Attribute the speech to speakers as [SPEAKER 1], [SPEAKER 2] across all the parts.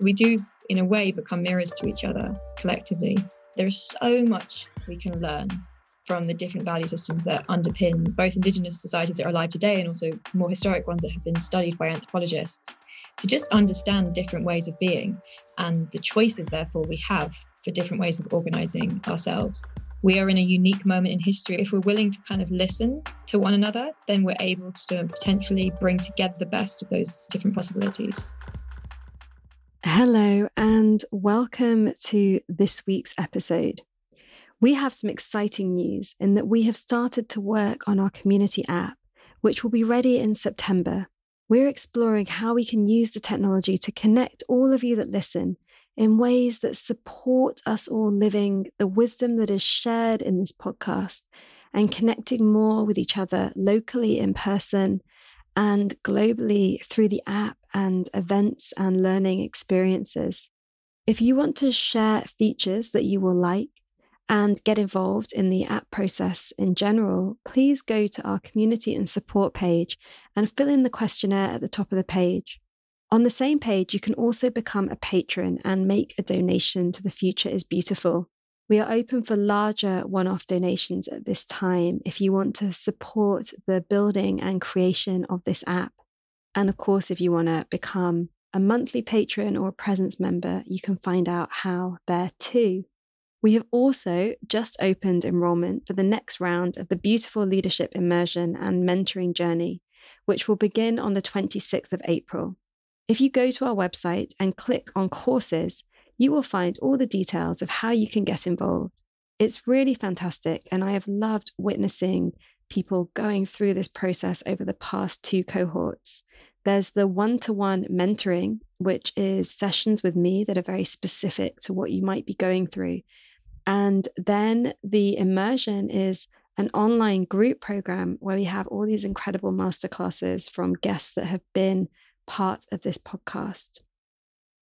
[SPEAKER 1] We do, in a way, become mirrors to each other collectively. There's so much we can learn from the different value systems that underpin both Indigenous societies that are alive today and also more historic ones that have been studied by anthropologists to just understand different ways of being and the choices, therefore, we have for different ways of organizing ourselves. We are in a unique moment in history. If we're willing to kind of listen to one another, then we're able to potentially bring together the best of those different possibilities.
[SPEAKER 2] Hello, and welcome to this week's episode. We have some exciting news in that we have started to work on our community app, which will be ready in September. We're exploring how we can use the technology to connect all of you that listen in ways that support us all living the wisdom that is shared in this podcast and connecting more with each other locally in person and globally through the app and events and learning experiences. If you want to share features that you will like, and get involved in the app process in general, please go to our community and support page and fill in the questionnaire at the top of the page. On the same page, you can also become a patron and make a donation to The Future is Beautiful. We are open for larger one off donations at this time if you want to support the building and creation of this app. And of course, if you want to become a monthly patron or a presence member, you can find out how there too. We have also just opened enrollment for the next round of the beautiful leadership immersion and mentoring journey, which will begin on the 26th of April. If you go to our website and click on courses, you will find all the details of how you can get involved. It's really fantastic, and I have loved witnessing people going through this process over the past two cohorts. There's the one to one mentoring, which is sessions with me that are very specific to what you might be going through. And then the immersion is an online group program where we have all these incredible masterclasses from guests that have been part of this podcast.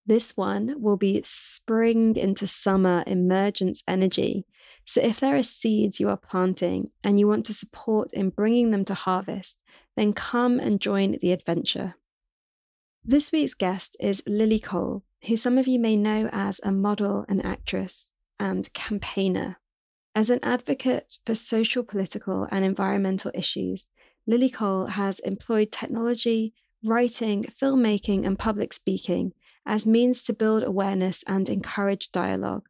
[SPEAKER 2] This one will be spring into summer emergence energy. So, if there are seeds you are planting and you want to support in bringing them to harvest, then come and join the adventure. This week's guest is Lily Cole, who some of you may know as a model and actress and campaigner. As an advocate for social, political, and environmental issues, Lily Cole has employed technology, writing, filmmaking, and public speaking as means to build awareness and encourage dialogue.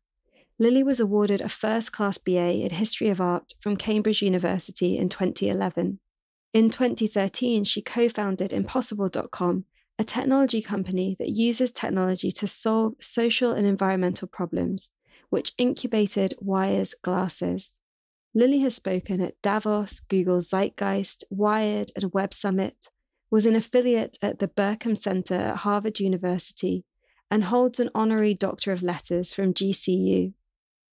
[SPEAKER 2] Lily was awarded a first class BA in History of Art from Cambridge University in 2011. In 2013, she co founded Impossible.com, a technology company that uses technology to solve social and environmental problems which incubated Wire's glasses. Lily has spoken at Davos, Google Zeitgeist, Wired, and Web Summit, was an affiliate at the Berkman Center at Harvard University, and holds an honorary Doctor of Letters from GCU.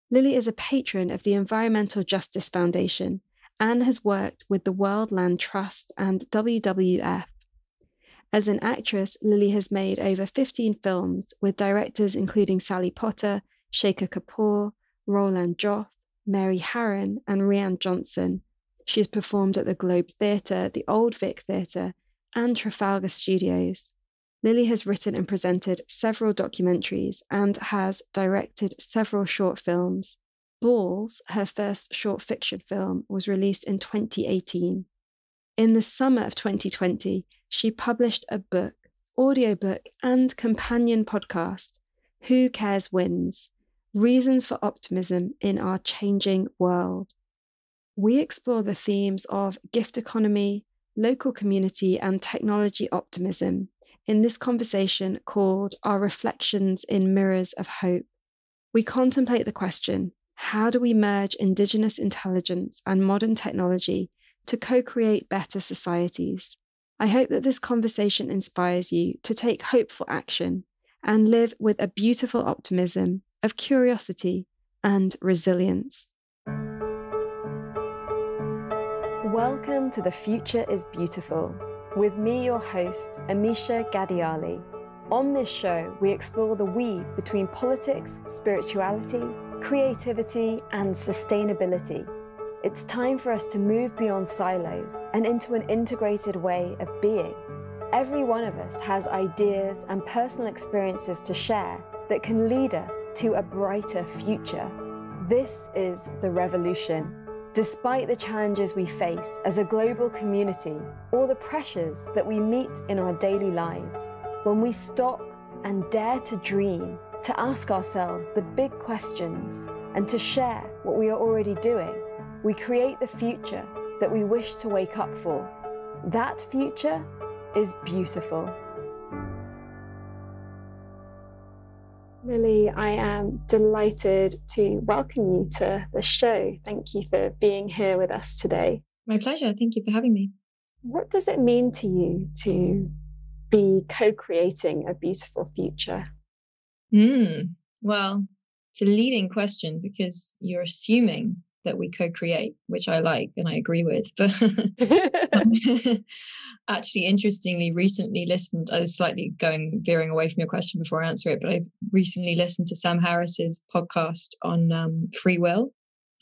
[SPEAKER 2] Lily is a patron of the Environmental Justice Foundation and has worked with the World Land Trust and WWF. As an actress, Lily has made over 15 films with directors including Sally Potter, Shekhar Kapur, Roland Joffé, Mary Harron, and Rian Johnson. She has performed at the Globe Theatre, the Old Vic Theatre, and Trafalgar Studios. Lily has written and presented several documentaries and has directed several short films. Balls, her first short fiction film, was released in 2018. In the summer of 2020, she published a book, audiobook, and companion podcast, Who Cares Wins, Reasons for Optimism in Our Changing World. We explore the themes of gift economy, local community, and technology optimism in this conversation called Our Reflections in Mirrors of Hope. We contemplate the question how do we merge Indigenous intelligence and modern technology to co create better societies? I hope that this conversation inspires you to take hopeful action and live with a beautiful optimism of curiosity and resilience. Welcome to The Future is Beautiful, with me, your host, Amisha Ghadiali. On this show, we explore the weave between politics, spirituality, creativity, and sustainability. It's time for us to move beyond silos and into an integrated way of being every one of us has ideas and personal experiences to share that can lead us to a brighter future. This is the revolution. Despite the challenges we face as a global community or the pressures that we meet in our daily lives, when we stop and dare to dream, to ask ourselves the big questions, and to share what we are already doing, we create the future that we wish to wake up for. That future is beautiful. Lily, I am delighted to welcome you to the show. Thank you for being here with us today.
[SPEAKER 1] My pleasure. Thank you for having me.
[SPEAKER 2] What does it mean to you to be co creating a beautiful future?
[SPEAKER 1] Mm, well, it's a leading question because you're assuming that we co-create, which I like and I agree with. But actually, interestingly, recently listened. I was slightly going veering away from your question before I answer it, but I recently listened to Sam Harris's podcast on um, free will,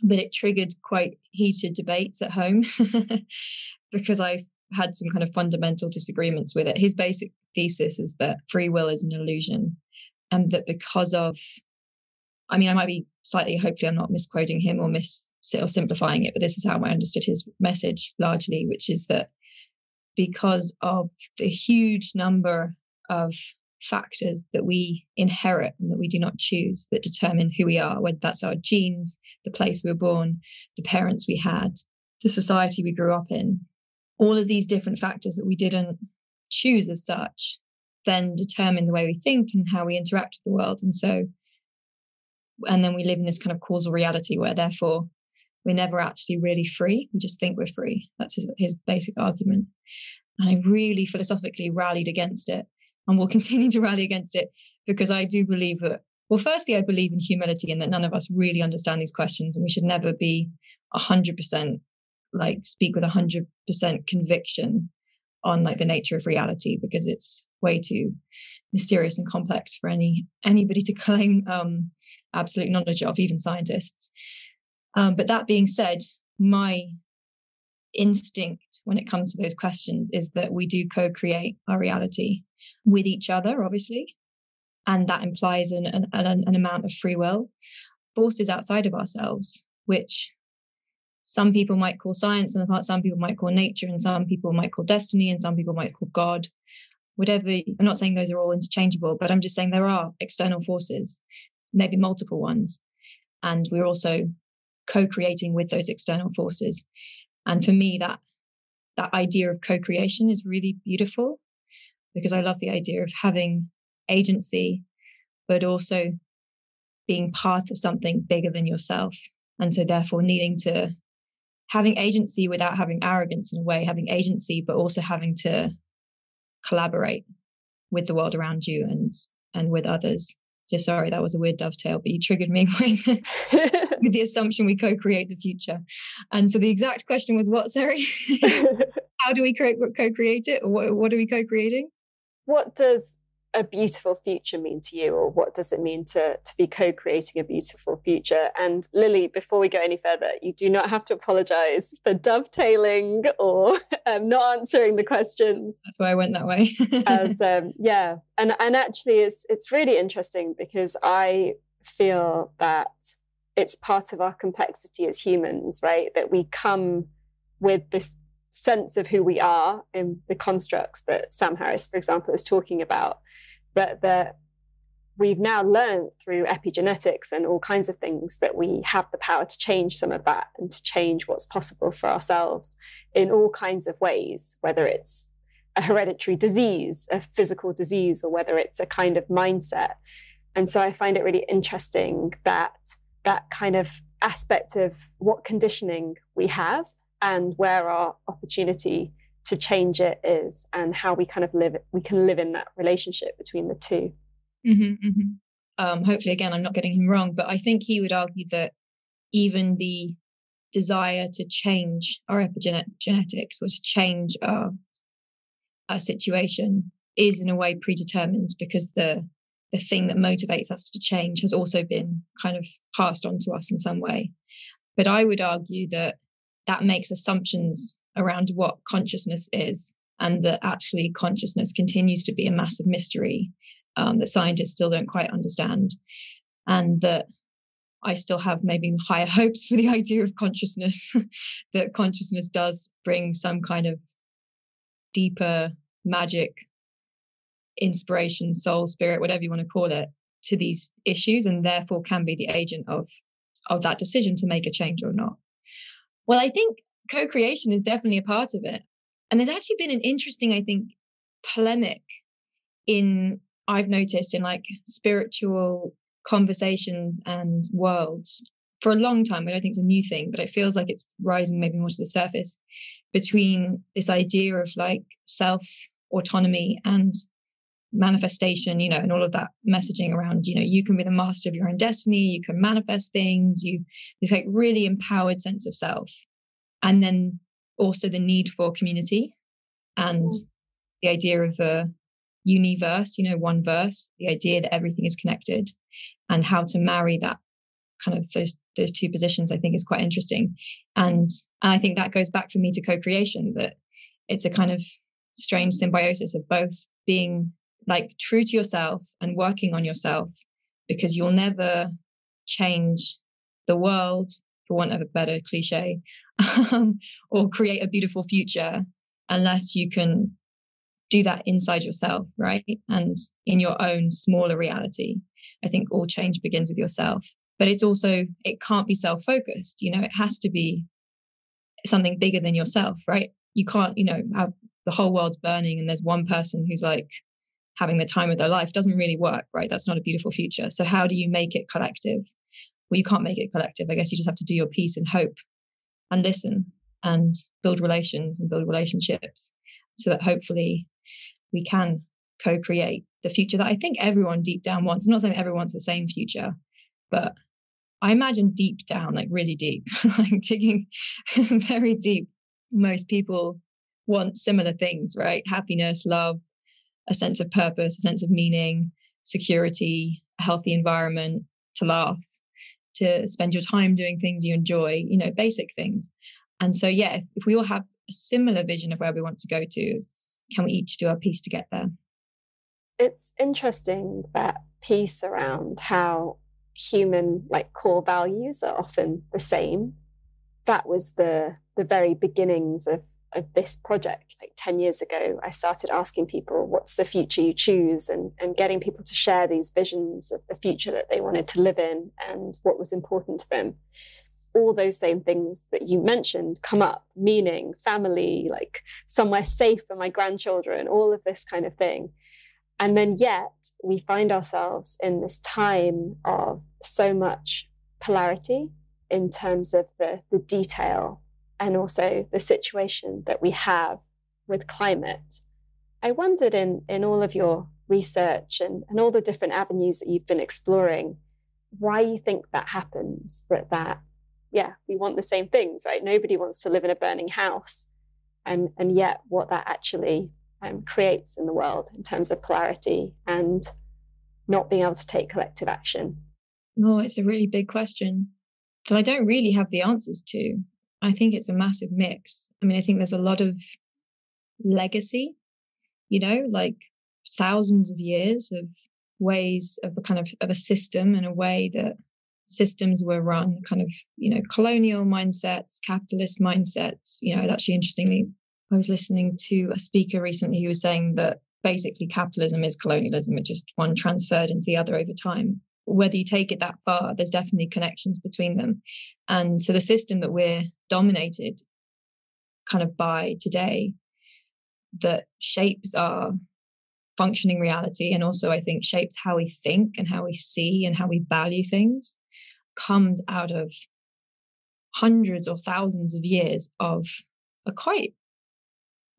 [SPEAKER 1] but it triggered quite heated debates at home because I had some kind of fundamental disagreements with it. His basic thesis is that free will is an illusion, and that because of I mean, I might be slightly, hopefully, I'm not misquoting him or mis or simplifying it, but this is how I understood his message largely, which is that because of the huge number of factors that we inherit and that we do not choose that determine who we are, whether that's our genes, the place we were born, the parents we had, the society we grew up in, all of these different factors that we didn't choose as such then determine the way we think and how we interact with the world. And so and then we live in this kind of causal reality where therefore we're never actually really free. We just think we're free. That's his, his basic argument. And i really philosophically rallied against it and will continue to rally against it because i do believe that well firstly i believe in humility and that none of us really understand these questions and we should never be 100% like speak with 100% conviction on like the nature of reality because it's way too mysterious and complex for any anybody to claim um, absolute knowledge of, even scientists. Um, but that being said, my instinct when it comes to those questions is that we do co-create our reality with each other, obviously, and that implies an, an, an amount of free will, forces outside of ourselves, which some people might call science, and some people might call nature, and some people might call destiny, and some people might call God whatever i'm not saying those are all interchangeable but i'm just saying there are external forces maybe multiple ones. And we're also co-creating with those external forces. And for me that that idea of co-creation is really beautiful because i love the idea of having agency but also being part of something bigger than yourself. And so therefore needing to having agency without having arrogance in a way having agency but also having to collaborate with the world around you and and with others. So sorry that was a weird dovetail but you triggered me with, with the assumption we co-create the future. And so the exact question was what sorry? How do we co-create it? Or what, what are we co-creating?
[SPEAKER 2] What does a beautiful future mean to you or what does it mean to, to be co-creating a beautiful future? And lily before we go any further you do not have to apologize for dovetailing or um, not answering the questions.
[SPEAKER 1] That's why i went that way.
[SPEAKER 2] As um, yeah. And and actually it's it's really interesting because i feel that it's part of our complexity as humans right? That we come with this sense of who we are in the constructs that Sam Harris, for example, is talking about but that we've now learned through epigenetics and all kinds of things that we have the power to change some of that and to change what's possible for ourselves in all kinds of ways, whether it's a hereditary disease, a physical disease, or whether it's a kind of mindset. And so I find it really interesting that that kind of aspect of what conditioning we have and where our opportunity to change it is and how we kind of live we can live in that relationship between the 2
[SPEAKER 1] mm-hmm, mm-hmm. Um, hopefully again i'm not getting him wrong but i think he would argue that even the desire to change our epigenetics or to change our, our situation is in a way predetermined because the the thing that motivates us to change has also been kind of passed on to us in some way but i would argue that that makes assumptions around what consciousness is and that actually consciousness continues to be a massive mystery um, that scientists still don't quite understand, and that I still have maybe higher hopes for the idea of consciousness, that consciousness does bring some kind of deeper magic, inspiration, soul, spirit, whatever you want to call it, to these issues, and therefore can be the agent of of that decision to make a change or not. Well, I think co-creation is definitely a part of it. And there's actually been an interesting, I think, polemic in I've noticed in like spiritual conversations and worlds for a long time. I don't think it's a new thing, but it feels like it's rising maybe more to the surface between this idea of like self autonomy and manifestation, you know, and all of that messaging around, you know, you can be the master of your own destiny, you can manifest things, you this like really empowered sense of self. And then also the need for community and the idea of a universe, you know, one verse, the idea that everything is connected and how to marry that kind of those those two positions, I think is quite interesting. And, and I think that goes back for me to co-creation, that it's a kind of strange symbiosis of both being like true to yourself and working on yourself because you'll never change the world for want of a better cliche Um, or create a beautiful future unless you can do that inside yourself right and in your own smaller reality i think all change begins with yourself but it's also it can't be self-focused you know it has to be something bigger than yourself right you can't you know have the whole world's burning and there's one person who's like having the time of their life doesn't really work, right? That's not a beautiful future. So, how do you make it collective? Well, you can't make it collective. I guess you just have to do your piece and hope and listen and build relations and build relationships so that hopefully we can co create the future that I think everyone deep down wants. I'm not saying everyone wants the same future, but I imagine deep down, like really deep, like digging very deep, most people want similar things, right? Happiness, love, a sense of purpose, a sense of meaning, security, a healthy environment to laugh, to spend your time doing things you enjoy, you know, basic things. And so, yeah, if, we all have a similar vision of where we want to go to, can we each do our piece to get there?
[SPEAKER 2] It's interesting that piece around how human like core values are often the same. That was the the very beginnings of of this project like 10 years ago i started asking people what's the future you choose? and, and getting people to share these visions of the future that they wanted to live in and what was important to them. All those same things that you mentioned come up meaning family like somewhere safe for my grandchildren all of this kind of thing. And then yet we find ourselves in this time of so much polarity in terms of the, the detail and also the situation that we have with climate. I wondered in, in all of your research and, and all the different avenues that you've been exploring, why you think that happens, that that, yeah, we want the same things, right? Nobody wants to live in a burning house. And, and yet what that actually um, creates in the world in terms of polarity and not being able to take collective action.
[SPEAKER 1] No, it's a really big question that I don't really have the answers to. I think it's a massive mix. I mean, I think there's a lot of legacy, you know, like thousands of years of ways of a kind of of a system and a way that systems were run, kind of, you know, colonial mindsets, capitalist mindsets. You know, it actually interestingly, I was listening to a speaker recently who was saying that basically capitalism is colonialism. It just one transferred into the other over time whether you take it that far, there's definitely connections between them. And so the system that we're dominated kind of by today that shapes our functioning reality and also I think shapes how we think and how we see and how we value things comes out of hundreds or thousands of years of a quite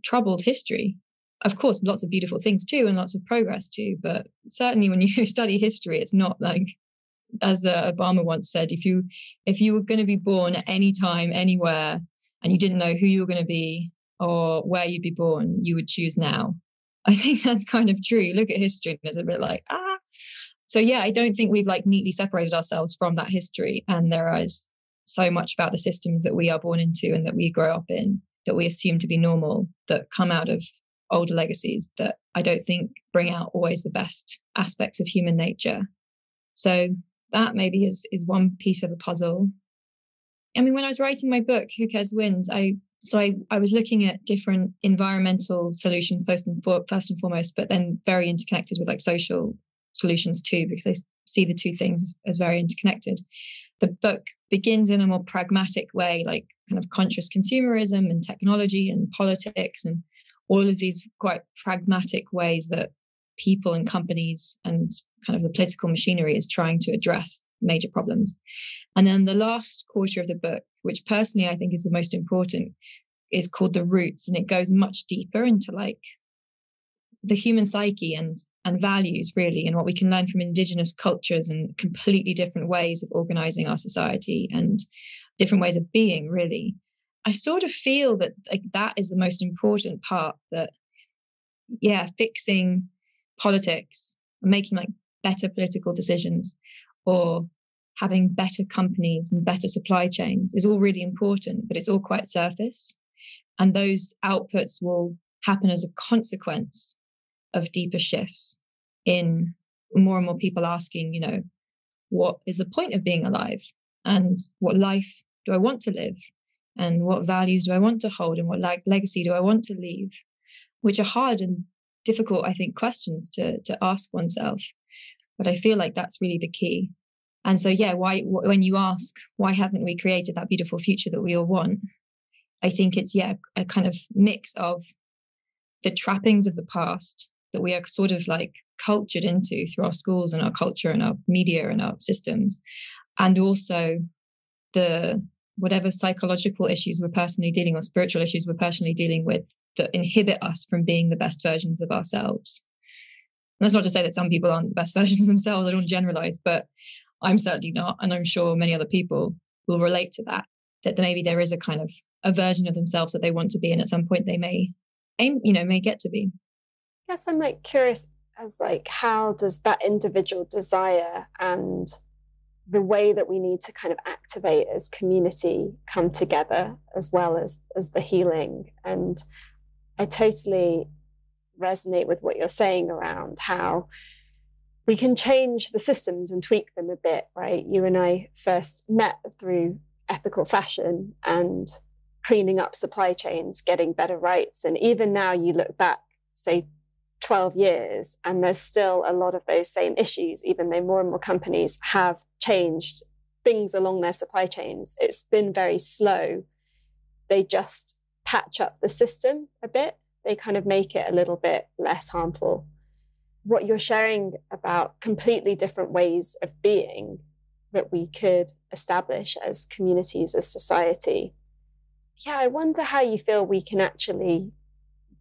[SPEAKER 1] troubled history of course lots of beautiful things too and lots of progress too but certainly when you study history it's not like as uh, obama once said if you if you were going to be born at any time anywhere and you didn't know who you were going to be or where you'd be born you would choose now. I think that's kind of true. Look at history and it's a bit like ah. So yeah i don't think we've like neatly separated ourselves from that history and there is so much about the systems that we are born into and that we grow up in that we assume to be normal that come out of older legacies that I don't think bring out always the best aspects of human nature. So that maybe is is one piece of the puzzle. I mean, when I was writing my book, Who Cares Wins, I so I, I was looking at different environmental solutions first and for, first and foremost, but then very interconnected with like social solutions too, because I see the two things as, as very interconnected. The book begins in a more pragmatic way, like kind of conscious consumerism and technology and politics and all of these quite pragmatic ways that people and companies and kind of the political machinery is trying to address major problems. And then the last quarter of the book, which personally I think is the most important, is called The Roots. And it goes much deeper into like the human psyche and and values really and what we can learn from indigenous cultures and completely different ways of organizing our society and different ways of being really i sort of feel that like that is the most important part that yeah fixing politics making like better political decisions or having better companies and better supply chains is all really important but it's all quite surface and those outputs will happen as a consequence of deeper shifts in more and more people asking, you know, what is the point of being alive? And what life do I want to live? And what values do I want to hold? And what like legacy do I want to leave? Which are hard and difficult, I think, questions to, to ask oneself. But I feel like that's really the key. And so, yeah, why, when you ask, why haven't we created that beautiful future that we all want? I think it's, yeah, a kind of mix of the trappings of the past that we are sort of like cultured into through our schools and our culture and our media and our systems and also the whatever psychological issues we're personally dealing or spiritual issues we're personally dealing with that inhibit us from being the best versions of ourselves. And that's not to say that some people aren't the best versions of themselves i don't generalize but i'm certainly not and i'm sure many other people will relate to that that maybe there is a kind of a version of themselves that they want to be and at some point they may aim you know may get to be.
[SPEAKER 2] Yes, I'm like curious as like how does that individual desire and the way that we need to kind of activate as community come together as well as as the healing. And i totally resonate with what you're saying around how we can change the systems and tweak them a bit right? You and i first met through ethical fashion and cleaning up supply chains getting better rights. And even now you look back say 12 years and there's still a lot of those same issues even though more and more companies have changed things along their supply chains. It's been very slow. They just patch up the system a bit. They kind of make it a little bit less harmful. What you're sharing about completely different ways of being that we could establish as communities as society. Yeah i wonder how you feel we can actually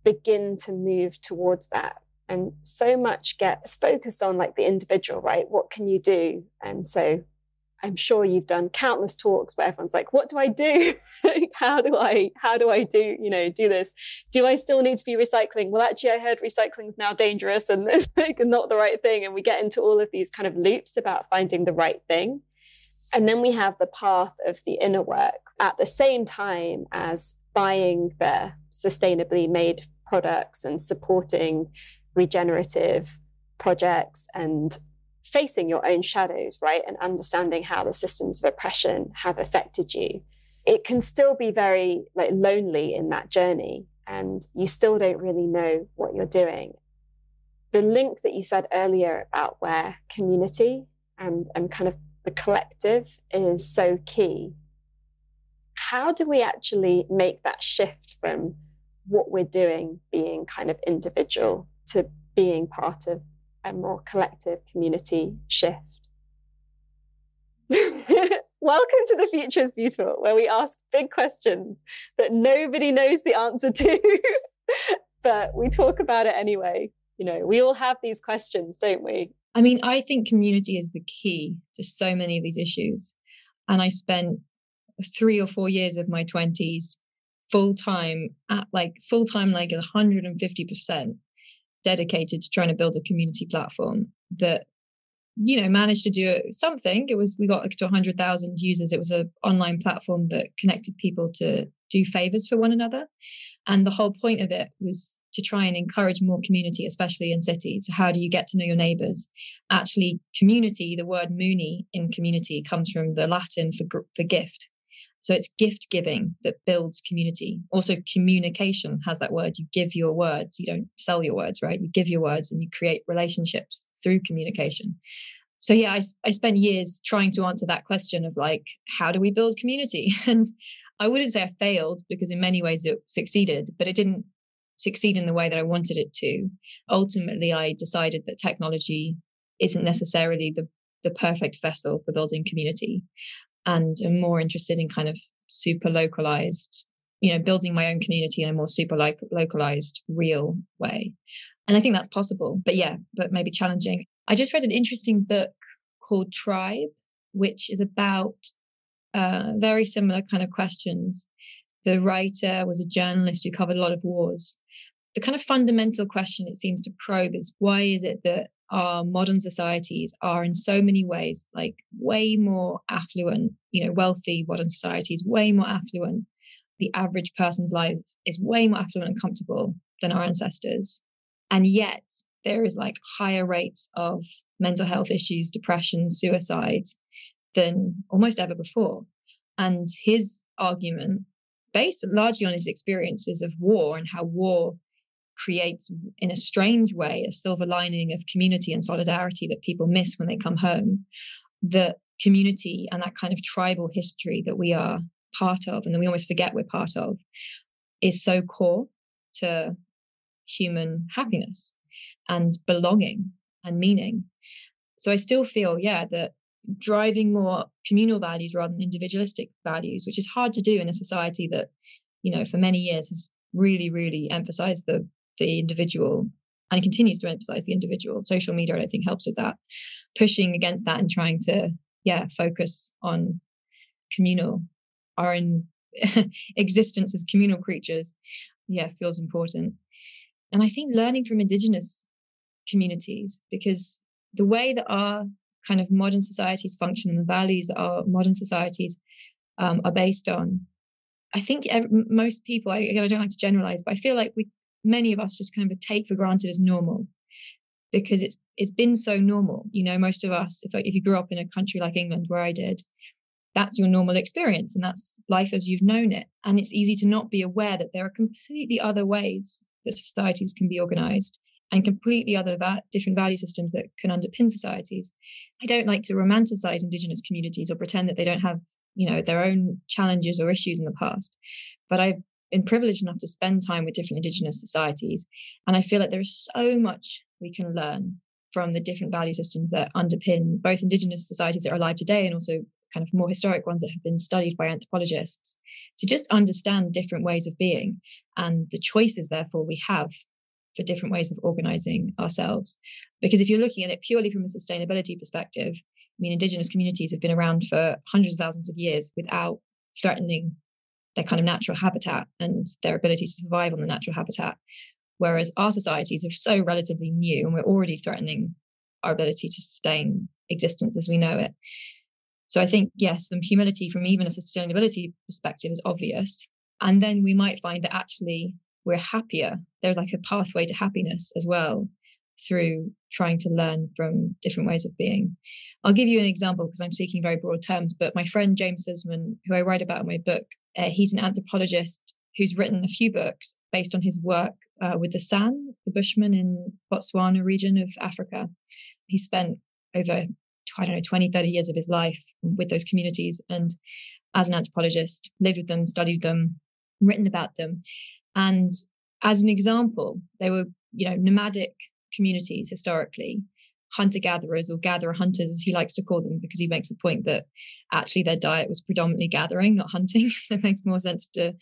[SPEAKER 2] begin to move towards that and so much gets focused on like the individual right? What can you do? And so i'm sure you've done countless talks where everyone's like what do i do? How do i how do i do you know do this? Do i still need to be recycling? Well actually i heard recycling is now dangerous and like not the right thing. And we get into all of these kind of loops about finding the right thing. And then we have the path of the inner work at the same time as buying the sustainably made products and supporting regenerative projects and facing your own shadows, right? And understanding how the systems of oppression have affected you. It can still be very like lonely in that journey and you still don't really know what you're doing. The link that you said earlier about where community and, and kind of the collective is so key how do we actually make that shift from what we're doing being kind of individual to being part of a more collective community shift? Welcome to the Future is Beautiful, where we ask big questions that nobody knows the answer to, but we talk about it anyway. You know, we all have these questions, don't we?
[SPEAKER 1] I mean, I think community is the key to so many of these issues. And I spent three or four years of my 20s full time at like full time like 150% dedicated to trying to build a community platform that you know managed to do something it was we got like to 100,000 users it was an online platform that connected people to do favors for one another and the whole point of it was to try and encourage more community, especially in cities. How do you get to know your neighbors? Actually, community, the word mooney in community comes from the Latin for, for gift. So it's gift giving that builds community. Also, communication has that word. You give your words, you don't sell your words, right? You give your words and you create relationships through communication. So, yeah, I, I spent years trying to answer that question of like, how do we build community? And I wouldn't say I failed because in many ways it succeeded, but it didn't succeed in the way that I wanted it to. Ultimately, I decided that technology isn't necessarily the, the perfect vessel for building community and am more interested in kind of super localized, you know, building my own community in a more super like localized, real way. And I think that's possible, but yeah, but maybe challenging. I just read an interesting book called Tribe, which is about uh, very similar kind of questions. The writer was a journalist who covered a lot of wars. The kind of fundamental question it seems to probe is why is it that our modern societies are in so many ways like way more affluent, you know, wealthy modern societies, way more affluent. The average person's life is way more affluent and comfortable than our ancestors. And yet there is like higher rates of mental health issues, depression, suicide than almost ever before. And his argument, based largely on his experiences of war and how war creates in a strange way a silver lining of community and solidarity that people miss when they come home. The community and that kind of tribal history that we are part of and then we almost forget we're part of is so core to human happiness and belonging and meaning. So i still feel yeah that driving more communal values rather than individualistic values which is hard to do in a society that you know for many years has really really emphasized the the individual and continues to emphasize the individual. Social media, I think, helps with that. Pushing against that and trying to, yeah, focus on communal, our own existence as communal creatures, yeah, feels important. And I think learning from Indigenous communities, because the way that our kind of modern societies function and the values that our modern societies um, are based on, I think most people, I, I don't like to generalize, but I feel like we many of us just kind of take for granted as normal because it's it's been so normal. You know most of us if, if you grew up in a country like england where i did that's your normal experience and that's life as you've known it. And it's easy to not be aware that there are completely other ways that societies can be organized and completely other va- different value systems that can underpin societies. I don't like to romanticize indigenous communities or pretend that they don't have you know their own challenges or issues in the past but i've been privileged enough to spend time with different Indigenous societies. And I feel like there is so much we can learn from the different value systems that underpin both Indigenous societies that are alive today and also kind of more historic ones that have been studied by anthropologists to just understand different ways of being and the choices, therefore, we have for different ways of organizing ourselves. Because if you're looking at it purely from a sustainability perspective, I mean, Indigenous communities have been around for hundreds of thousands of years without threatening their kind of natural habitat and their ability to survive on the natural habitat. Whereas our societies are so relatively new and we're already threatening our ability to sustain existence as we know it. So I think, yes, some humility from even a sustainability perspective is obvious. And then we might find that actually we're happier. There's like a pathway to happiness as well through trying to learn from different ways of being. I'll give you an example because I'm speaking very broad terms, but my friend James Suzman, who I write about in my book, uh, he's an anthropologist who's written a few books based on his work uh, with the San, the Bushmen in Botswana region of Africa. He spent over, I don't know, 20, 30 years of his life with those communities and as an anthropologist, lived with them, studied them, written about them. And as an example, they were, you know, nomadic communities historically hunter gatherers or gatherer hunters, as he likes to call them, because he makes the point that actually their diet was predominantly gathering, not hunting. so it makes more sense to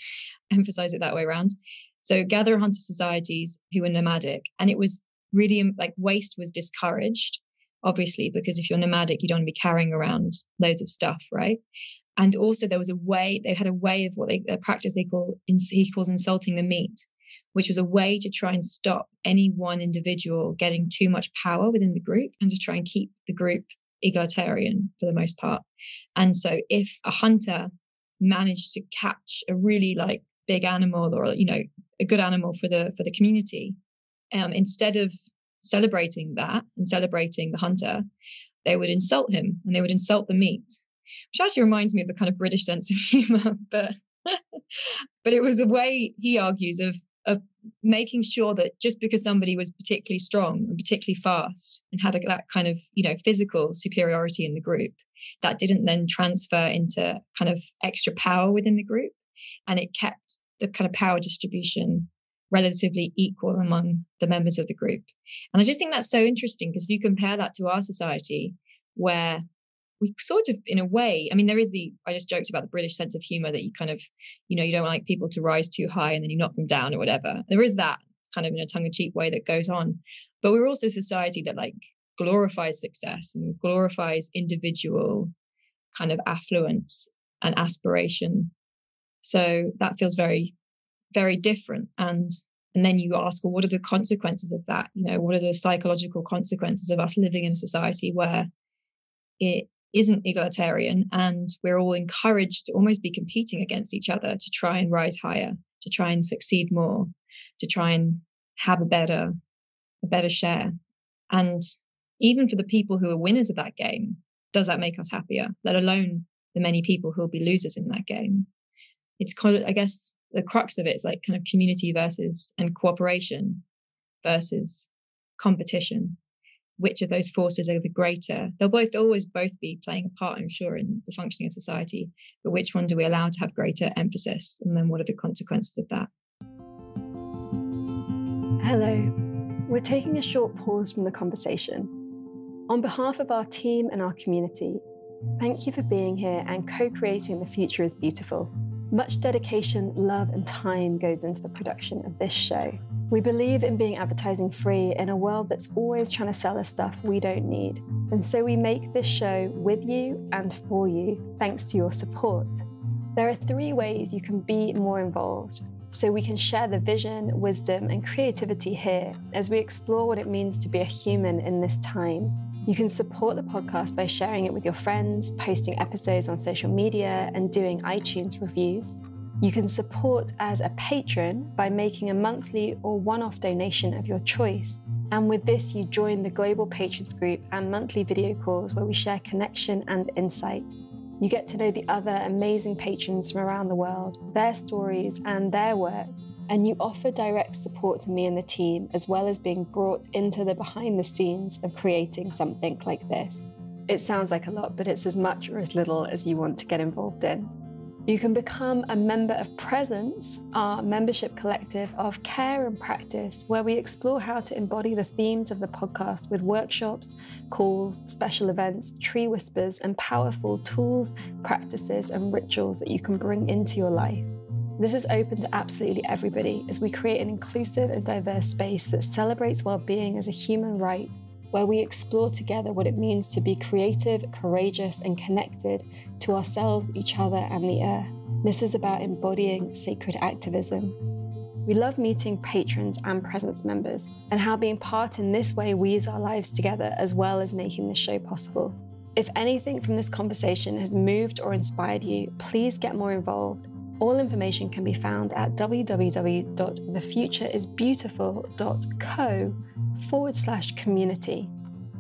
[SPEAKER 1] emphasize it that way around. So gatherer hunter societies who were nomadic, and it was really um, like waste was discouraged, obviously, because if you're nomadic, you don't want to be carrying around loads of stuff, right? And also there was a way they had a way of what they a practice they call he calls insulting the meat which was a way to try and stop any one individual getting too much power within the group and to try and keep the group egalitarian for the most part. And so if a hunter managed to catch a really like big animal or you know a good animal for the for the community um, instead of celebrating that and celebrating the hunter they would insult him and they would insult the meat which actually reminds me of the kind of british sense of humor but but it was a way he argues of of making sure that just because somebody was particularly strong and particularly fast and had a, that kind of you know physical superiority in the group that didn't then transfer into kind of extra power within the group and it kept the kind of power distribution relatively equal among the members of the group. And I just think that's so interesting because if you compare that to our society, where we sort of, in a way, I mean, there is the, I just joked about the British sense of humor that you kind of, you know, you don't like people to rise too high and then you knock them down or whatever. There is that kind of in a tongue in cheek way that goes on. But we're also a society that like glorifies success and glorifies individual kind of affluence and aspiration so that feels very, very different. And and then you ask, well, what are the consequences of that? You know, what are the psychological consequences of us living in a society where it isn't egalitarian and we're all encouraged to almost be competing against each other to try and rise higher, to try and succeed more, to try and have a better, a better share. And even for the people who are winners of that game, does that make us happier? Let alone the many people who'll be losers in that game it's kind of, I guess, the crux of it is like kind of community versus and cooperation versus competition. Which of those forces are the greater? They'll both always both be playing a part, I'm sure, in the functioning of society. But which one do we allow to have greater emphasis? And then what are the consequences of that?
[SPEAKER 2] Hello. We're taking a short pause from the conversation. On behalf of our team and our community, thank you for being here and co creating The Future is Beautiful. Much dedication, love, and time goes into the production of this show. We believe in being advertising free in a world that's always trying to sell us stuff we don't need. And so we make this show with you and for you, thanks to your support. There are three ways you can be more involved. So we can share the vision, wisdom, and creativity here as we explore what it means to be a human in this time you can support the podcast by sharing it with your friends, posting episodes on social media, and doing iTunes reviews. You can support as a patron by making a monthly or one off donation of your choice. And with this, you join the Global Patrons Group and monthly video calls where we share connection and insight. You get to know the other amazing patrons from around the world, their stories, and their work and you offer direct support to me and the team, as well as being brought into the behind the scenes of creating something like this. It sounds like a lot, but it's as much or as little as you want to get involved in. You can become a member of Presence, our membership collective of care and practice, where we explore how to embody the themes of the podcast with workshops, calls, special events, tree whispers, and powerful tools, practices, and rituals that you can bring into your life. This is open to absolutely everybody as we create an inclusive and diverse space that celebrates well-being as a human right, where we explore together what it means to be creative, courageous, and connected to ourselves, each other, and the earth. This is about embodying sacred activism. We love meeting patrons and presence members and how being part in this way weaves our lives together as well as making this show possible. If anything from this conversation has moved or inspired you, please get more involved all information can be found at www.thefutureisbeautiful.co forward slash community.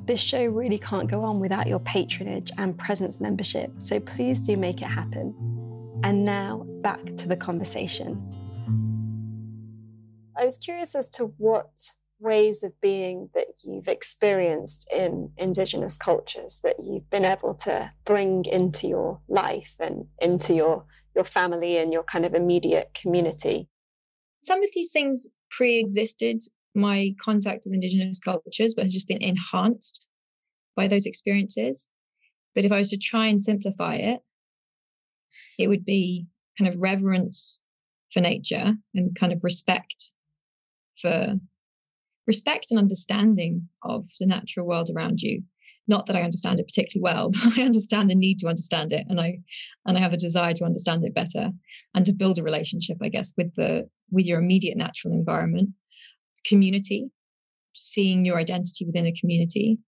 [SPEAKER 2] This show really can't go on without your patronage and presence membership, so please do make it happen. And now back to the conversation. I was curious as to what ways of being that you've experienced in Indigenous cultures that you've been able to bring into your life and into your your family and your kind of immediate community.
[SPEAKER 1] Some of these things pre existed my contact with Indigenous cultures, but has just been enhanced by those experiences. But if I was to try and simplify it, it would be kind of reverence for nature and kind of respect for respect and understanding of the natural world around you not that I understand it particularly well, but I understand the need to understand it, and I and I have a desire to understand it better and to build a relationship, I guess, with the with your immediate natural environment, community, seeing your identity within a community,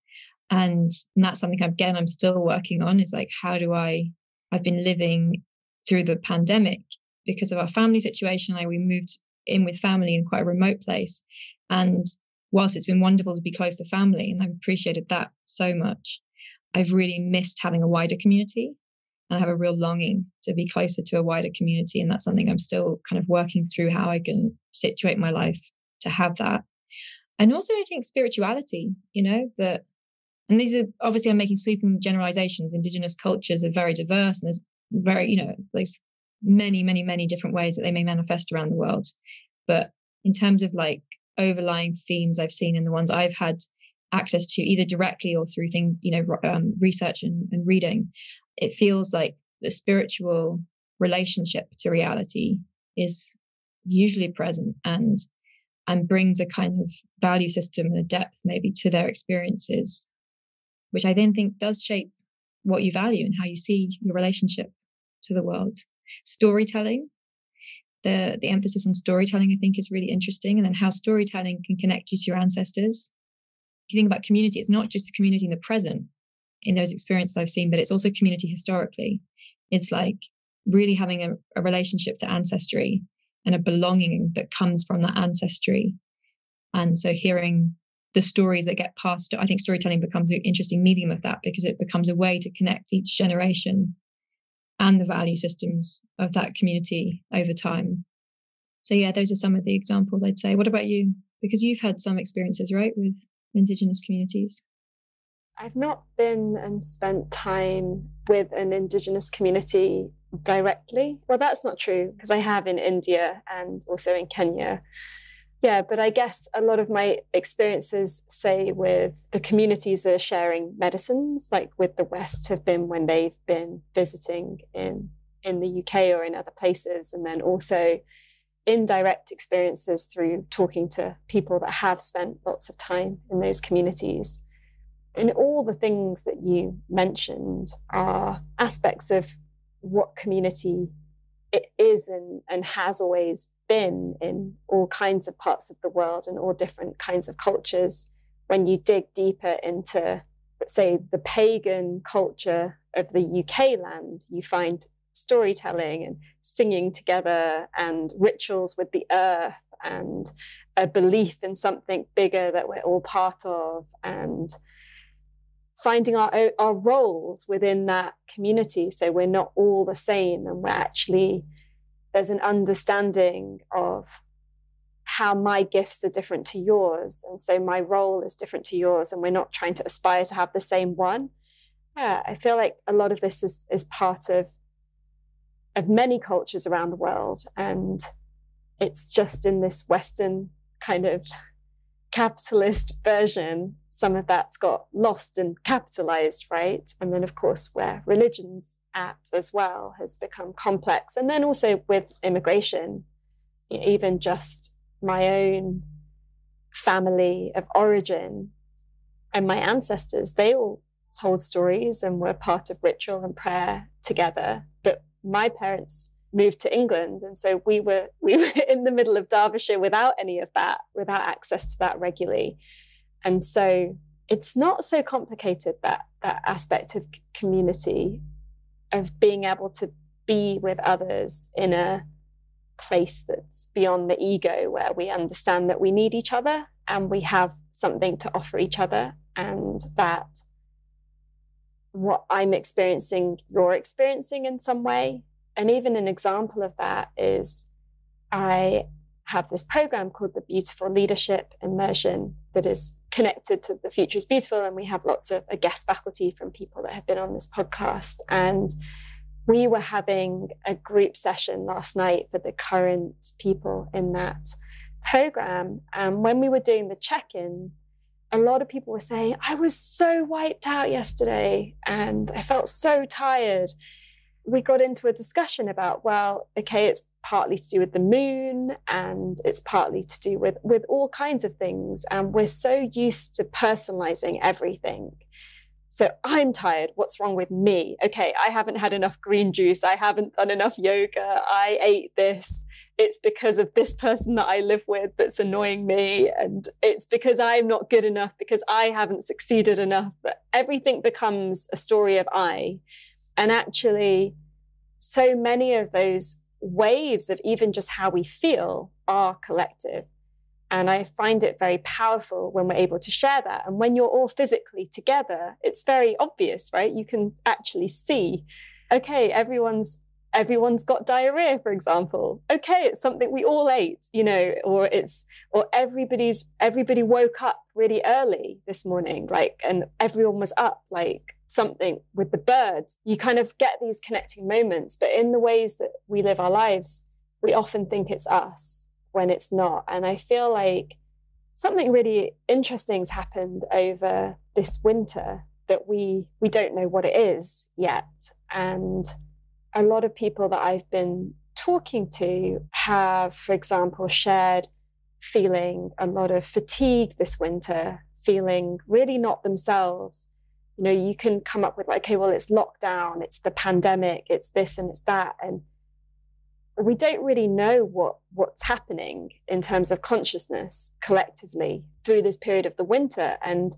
[SPEAKER 1] and, and that's something again I'm still working on. Is like how do I? I've been living through the pandemic because of our family situation. I we moved in with family in quite a remote place. And whilst it's been wonderful to be close to family, and I've appreciated that so much, I've really missed having a wider community. And I have a real longing to be closer to a wider community. And that's something I'm still kind of working through how I can situate my life to have that. And also, I think spirituality, you know, that, and these are obviously I'm making sweeping generalizations. Indigenous cultures are very diverse and there's very, you know, there's many, many, many different ways that they may manifest around the world. But in terms of like overlying themes I've seen in the ones I've had access to, either directly or through things, you know, um, research and, and reading, it feels like the spiritual relationship to reality is usually present and and brings a kind of value system and a depth maybe to their experiences which i then think does shape what you value and how you see your relationship to the world. Storytelling the the emphasis on storytelling i think is really interesting and then how storytelling can connect you to your ancestors. If you think about community it's not just a community in the present in those experiences i've seen but it's also community historically. It's like really having a, a relationship to ancestry and a belonging that comes from that ancestry. And so hearing the stories that get passed i think storytelling becomes an interesting medium of that because it becomes a way to connect each generation and the value systems of that community over time. So, yeah, those are some of the examples I'd say. What about you? Because you've had some experiences, right, with Indigenous communities?
[SPEAKER 2] I've not been and spent time with an Indigenous community directly. Well, that's not true because I have in India and also in Kenya. Yeah, but I guess a lot of my experiences, say, with the communities that are sharing medicines, like with the West, have been when they've been visiting in in the UK or in other places, and then also indirect experiences through talking to people that have spent lots of time in those communities. And all the things that you mentioned are aspects of what community it is and, and has always been in all kinds of parts of the world and all different kinds of cultures. When you dig deeper into, say, the pagan culture of the UK land, you find storytelling and singing together and rituals with the earth and a belief in something bigger that we're all part of and finding our our roles within that community so we're not all the same and we're actually there's an understanding of how my gifts are different to yours. And so my role is different to yours. And we're not trying to aspire to have the same one. Yeah, I feel like a lot of this is, is part of, of many cultures around the world. And it's just in this Western kind of capitalist version, some of that's got lost and capitalized, right? And then, of course, where religion's at as well has become complex. And then also with immigration, even just my own family of origin and my ancestors, they all told stories and were part of ritual and prayer together. But my parents moved to England. And so we were we were in the middle of Derbyshire without any of that, without access to that regularly. And so it's not so complicated that that aspect of community of being able to be with others in a place that's beyond the ego where we understand that we need each other and we have something to offer each other and that what I'm experiencing, you're experiencing in some way, and even an example of that is I have this program called the Beautiful Leadership Immersion that is connected to the Future is Beautiful. And we have lots of a guest faculty from people that have been on this podcast. And we were having a group session last night for the current people in that program. And when we were doing the check in, a lot of people were saying, I was so wiped out yesterday and I felt so tired we got into a discussion about, well, okay, it's partly to do with the moon and it's partly to do with with all kinds of things and we're so used to personalizing everything. So i'm tired. What's wrong with me? Okay i haven't had enough green juice. I haven't done enough yoga. I ate this. It's because of this person that i live with that's annoying me and it's because i'm not good enough because i haven't succeeded enough. But everything becomes a story of i. And actually, so many of those waves of even just how we feel are collective. And I find it very powerful when we're able to share that. And when you're all physically together, it's very obvious, right? You can actually see, okay, everyone's everyone's got diarrhea for example okay it's something we all ate you know or it's or everybody's everybody woke up really early this morning like and everyone was up like something with the birds you kind of get these connecting moments but in the ways that we live our lives we often think it's us when it's not. And I feel like something really interesting has happened over this winter that we we don't know what it is yet. And a lot of people that I've been talking to have, for example, shared feeling a lot of fatigue this winter, feeling really not themselves. You know, you can come up with like, okay, well, it's lockdown, it's the pandemic, it's this and it's that. And we don't really know what what's happening in terms of consciousness collectively through this period of the winter and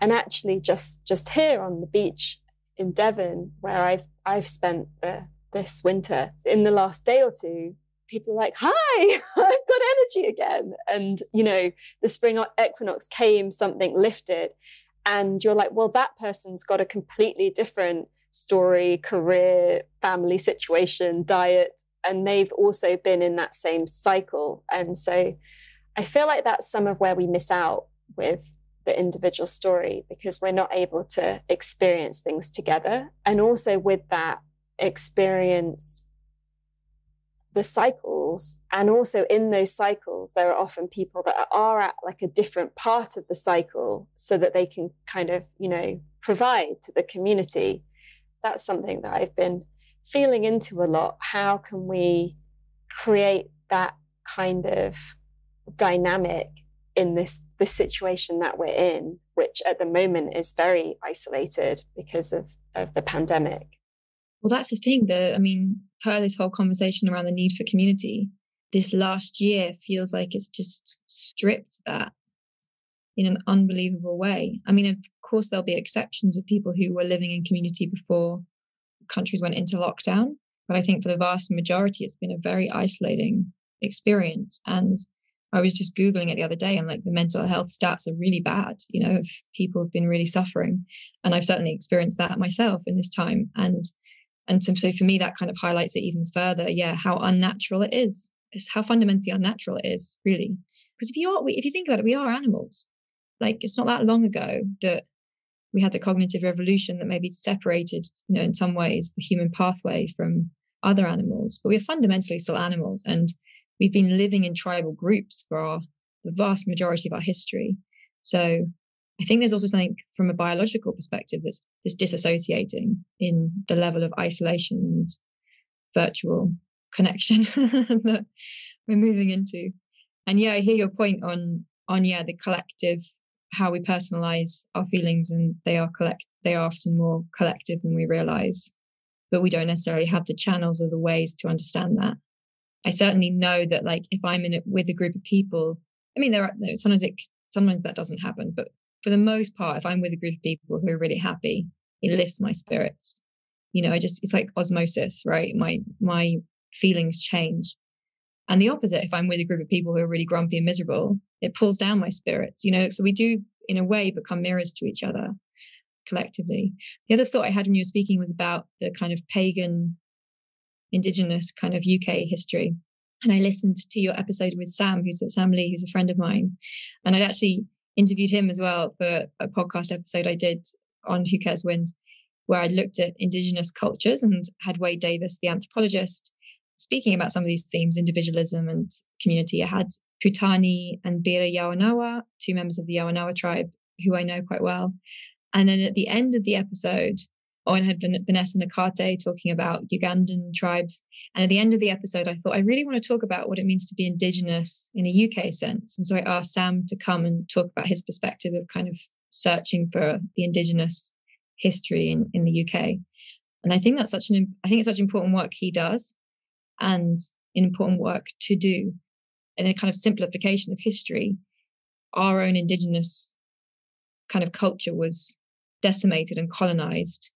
[SPEAKER 2] and actually just just here on the beach in Devon where I've I've spent the, this winter in the last day or two people are like hi I've got energy again and you know the spring equinox came something lifted and you're like well that person's got a completely different story career family situation diet and they've also been in that same cycle. And so I feel like that's some of where we miss out with the individual story because we're not able to experience things together. And also with that, experience the cycles. And also in those cycles, there are often people that are at like a different part of the cycle so that they can kind of, you know, provide to the community. That's something that I've been feeling into a lot how can we create that kind of dynamic in this the situation that we're in which at the moment is very isolated because of of the pandemic
[SPEAKER 1] well that's the thing that i mean per this whole conversation around the need for community this last year feels like it's just stripped that in an unbelievable way i mean of course there'll be exceptions of people who were living in community before countries went into lockdown. But I think for the vast majority, it's been a very isolating experience. And I was just Googling it the other day, and like the mental health stats are really bad. You know, if people have been really suffering. And I've certainly experienced that myself in this time. And and so, so for me, that kind of highlights it even further. Yeah, how unnatural it is. It's how fundamentally unnatural it is, really. Because if you are, if you think about it, we are animals. Like it's not that long ago that we had the cognitive revolution that maybe separated, you know, in some ways the human pathway from other animals, but we're fundamentally still animals. And we've been living in tribal groups for our, the vast majority of our history. So I think there's also something from a biological perspective that's, that's disassociating in the level of isolation and virtual connection that we're moving into. And yeah, I hear your point on on yeah the collective how we personalize our feelings and they are collect they are often more collective than we realize but we don't necessarily have the channels or the ways to understand that i certainly know that like if i'm in it with a group of people i mean there are sometimes it sometimes that doesn't happen but for the most part if i'm with a group of people who are really happy it mm. lifts my spirits you know i just it's like osmosis right my my feelings change and the opposite, if I'm with a group of people who are really grumpy and miserable, it pulls down my spirits, you know. So we do, in a way, become mirrors to each other collectively. The other thought I had when you were speaking was about the kind of pagan, indigenous kind of UK history. And I listened to your episode with Sam, who's Sam Lee, who's a friend of mine. And I'd actually interviewed him as well for a podcast episode I did on Who Cares Wins, where I looked at indigenous cultures and had Wade Davis, the anthropologist, speaking about some of these themes, individualism and community, I had Putani and Bira Yawanawa, two members of the Yawanawa tribe who I know quite well. And then at the end of the episode, Owen had Vanessa Nakate talking about Ugandan tribes. And at the end of the episode, I thought I really want to talk about what it means to be Indigenous in a UK sense. And so I asked Sam to come and talk about his perspective of kind of searching for the Indigenous history in, in the UK. And I think that's such an I think it's such important work he does and important work to do in a kind of simplification of history. Our own indigenous kind of culture was decimated and colonized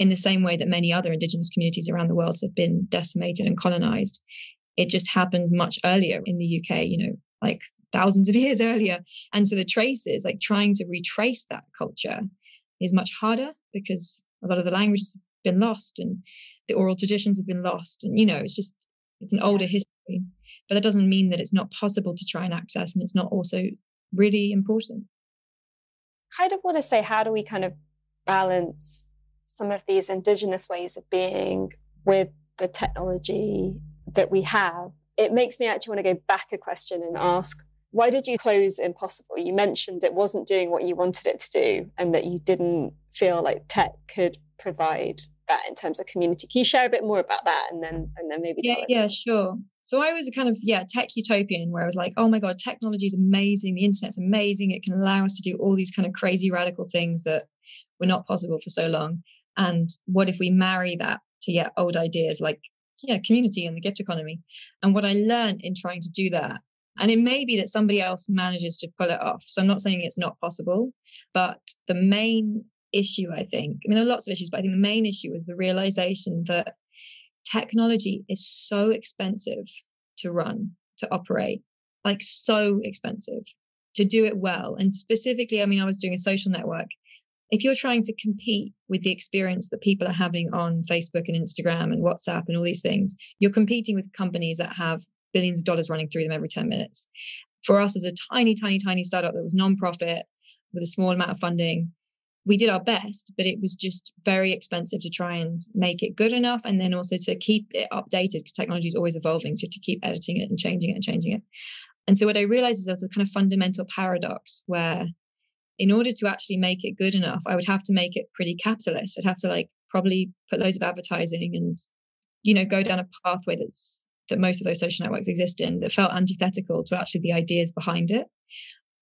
[SPEAKER 1] in the same way that many other indigenous communities around the world have been decimated and colonized. It just happened much earlier in the UK, you know, like thousands of years earlier. And so the traces, like trying to retrace that culture, is much harder because a lot of the languages have been lost and the oral traditions have been lost. And, you know, it's just, it's an older history. But that doesn't mean that it's not possible to try and access and it's not also really important.
[SPEAKER 3] Kind of want to say, how do we kind of balance some of these indigenous ways of being with the technology that we have? It makes me actually want to go back a question and ask why did you close Impossible? You mentioned it wasn't doing what you wanted it to do and that you didn't feel like tech could provide that in terms of community. Can you share a bit more about that and then and then maybe
[SPEAKER 1] Yeah, yeah, sure. So I was a kind of yeah, tech utopian where I was like, oh my God, technology is amazing, the internet's amazing, it can allow us to do all these kind of crazy radical things that were not possible for so long. And what if we marry that to yeah, old ideas like yeah, community and the gift economy? And what I learned in trying to do that and it may be that somebody else manages to pull it off. So I'm not saying it's not possible, but the main issue, I think, I mean, there are lots of issues, but I think the main issue is the realization that technology is so expensive to run, to operate, like so expensive to do it well. And specifically, I mean, I was doing a social network. If you're trying to compete with the experience that people are having on Facebook and Instagram and WhatsApp and all these things, you're competing with companies that have billions of dollars running through them every 10 minutes. For us as a tiny, tiny, tiny startup that was nonprofit with a small amount of funding, we did our best, but it was just very expensive to try and make it good enough. And then also to keep it updated because technology is always evolving. So to keep editing it and changing it and changing it. And so what I realized is there's a kind of fundamental paradox where in order to actually make it good enough, I would have to make it pretty capitalist. I'd have to like probably put loads of advertising and, you know, go down a pathway that's that most of those social networks exist in that felt antithetical to actually the ideas behind it.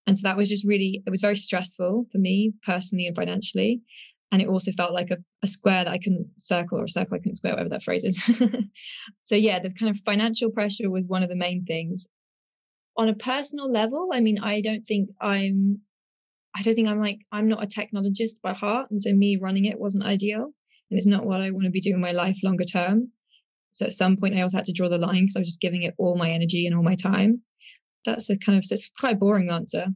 [SPEAKER 1] And so that was just really, it was very stressful for me personally and financially. And it also felt like a, a square that I couldn't circle or a circle I couldn't square, whatever that phrase is. so, yeah, the kind of financial pressure was one of the main things. On a personal level, I mean, I don't think I'm, I don't think I'm like, I'm not a technologist by heart. And so me running it wasn't ideal. And it's not what I want to be doing my life longer term. So at some point, I also had to draw the line because I was just giving it all my energy and all my time. That's the kind of it's quite a boring answer,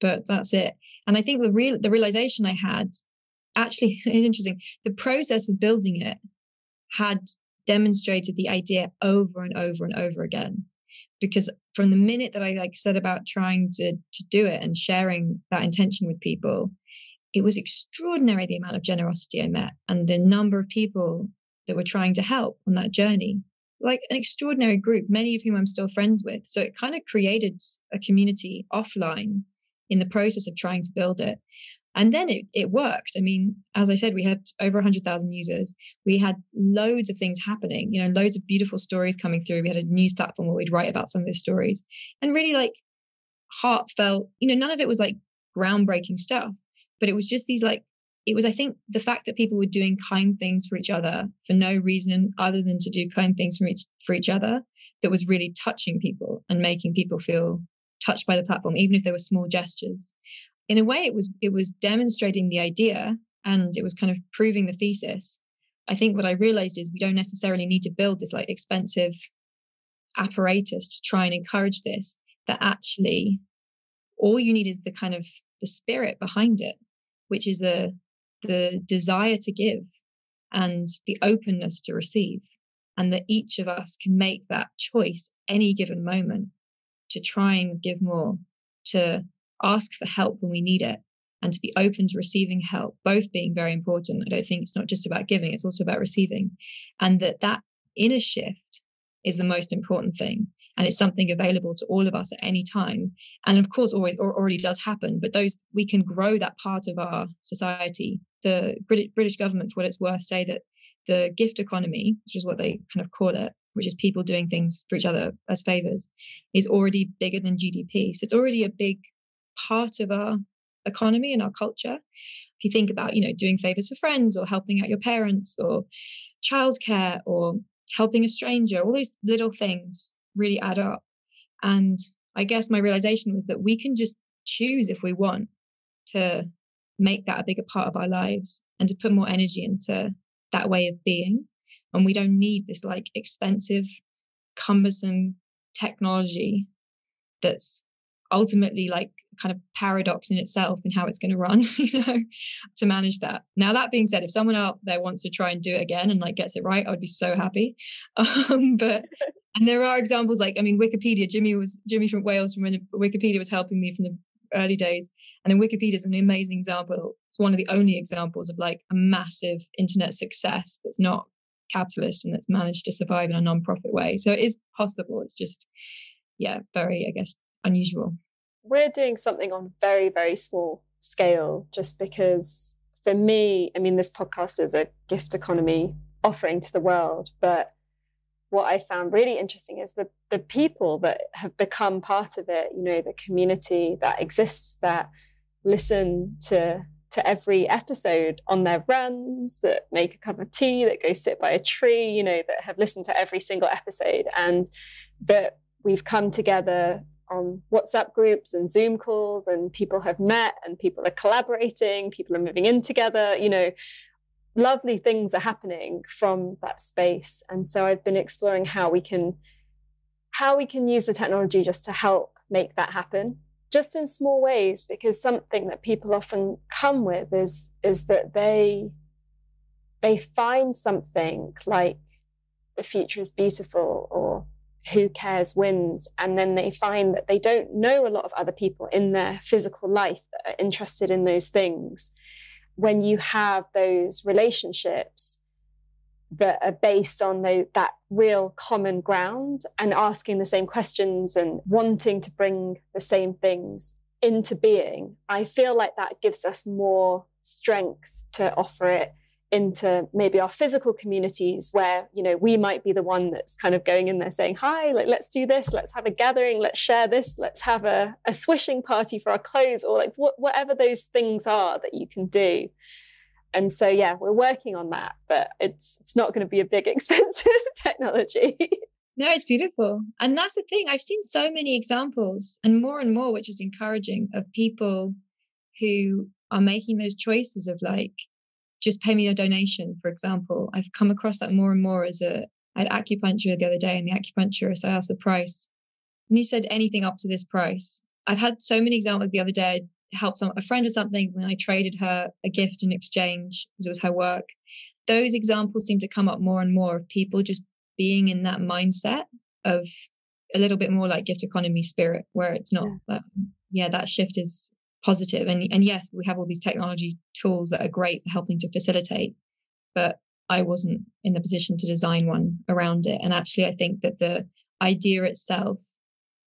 [SPEAKER 1] but that's it. And I think the real the realization I had actually is interesting. The process of building it had demonstrated the idea over and over and over again because from the minute that I like said about trying to to do it and sharing that intention with people, it was extraordinary the amount of generosity I met and the number of people that were trying to help on that journey. Like an extraordinary group, many of whom I'm still friends with. So it kind of created a community offline in the process of trying to build it. And then it, it worked. I mean, as I said, we had over 100,000 users. We had loads of things happening, you know, loads of beautiful stories coming through. We had a news platform where we'd write about some of those stories and really like heartfelt, you know, none of it was like groundbreaking stuff, but it was just these like it was, I think, the fact that people were doing kind things for each other for no reason other than to do kind things for each for each other that was really touching people and making people feel touched by the platform, even if they were small gestures. In a way, it was it was demonstrating the idea and it was kind of proving the thesis. I think what I realized is we don't necessarily need to build this like expensive apparatus to try and encourage this. That actually, all you need is the kind of the spirit behind it, which is the the desire to give and the openness to receive. And that each of us can make that choice any given moment to try and give more, to ask for help when we need it, and to be open to receiving help, both being very important. I don't think it's not just about giving, it's also about receiving. And that that inner shift is the most important thing and it's something available to all of us at any time and of course always or already does happen but those we can grow that part of our society the british, british government for what it's worth say that the gift economy which is what they kind of call it which is people doing things for each other as favors is already bigger than gdp so it's already a big part of our economy and our culture if you think about you know doing favors for friends or helping out your parents or childcare or helping a stranger all these little things really add up. And I guess my realization was that we can just choose if we want to make that a bigger part of our lives and to put more energy into that way of being. And we don't need this like expensive, cumbersome technology that's ultimately like kind of paradox in itself and how it's going to run, you know, to manage that. Now, that being said, if someone out there wants to try and do it again and like gets it right, I would be so happy. Um, but and there are examples like I mean, Wikipedia. Jimmy was Jimmy from Wales from when Wikipedia was helping me from the early days, and then Wikipedia is an amazing example. It's one of the only examples of like a massive internet success that's not capitalist and that's managed to survive in a non-profit way. So it is possible. It's just, yeah, very I guess unusual
[SPEAKER 2] we're doing something on very, very small scale just because for me, I mean, this podcast is a gift economy offering to the world. But what I found really interesting is the, the people that have become part of it, you know, the community that exists that listen to to every episode on their runs, that make a cup of tea, that go sit by a tree, you know, that have listened to every single episode and that we've come together on WhatsApp groups and Zoom calls, and people have met and people are collaborating, people are moving in together, you know, lovely things are happening from that space. And so I've been exploring how we can how we can use the technology just to help make that happen just in small ways because something that people often come with is is that they they find something like the future is beautiful or who cares wins and then they find that they don't know a lot of other people in their physical life that are interested in those things. When you have those relationships that are based on the, that real common ground and asking the same questions and wanting to bring the same things into being i feel like that gives us more strength to offer it into maybe our physical communities where you know we might be the one that's kind of going in there saying hi like let's do this let's have a gathering let's share this let's have a, a swishing party for our clothes or like wh- whatever those things are that you can do. And so yeah we're working on that but it's it's not going to be a big expensive technology.
[SPEAKER 1] No it's beautiful. And that's the thing i've seen so many examples and more and more which is encouraging of people who are making those choices of like just pay me a donation, for example. I've come across that more and more as a I had acupuncture the other day, and the acupuncturist I asked the price, and you said anything up to this price. I've had so many examples. The other day, I helped some, a friend or something, and I traded her a gift in exchange because it was her work. Those examples seem to come up more and more of people just being in that mindset of a little bit more like gift economy spirit, where it's not, yeah, yeah that shift is positive. And, and yes, we have all these technology tools that are great helping to facilitate, but I wasn't in the position to design one around it. And actually, I think that the idea itself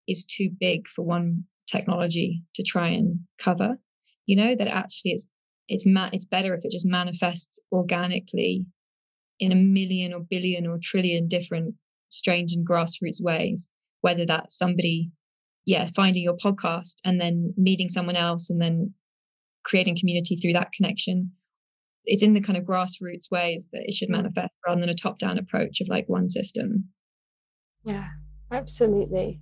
[SPEAKER 1] is too big for one technology to try and cover. You know that actually it's it's ma- it's better if it just manifests organically in a million or billion or trillion different strange and grassroots ways. Whether that's somebody yeah, finding your podcast and then meeting someone else and then creating community through that connection. It's in the kind of grassroots ways that it should manifest rather than a top down approach of like one system.
[SPEAKER 2] Yeah, absolutely.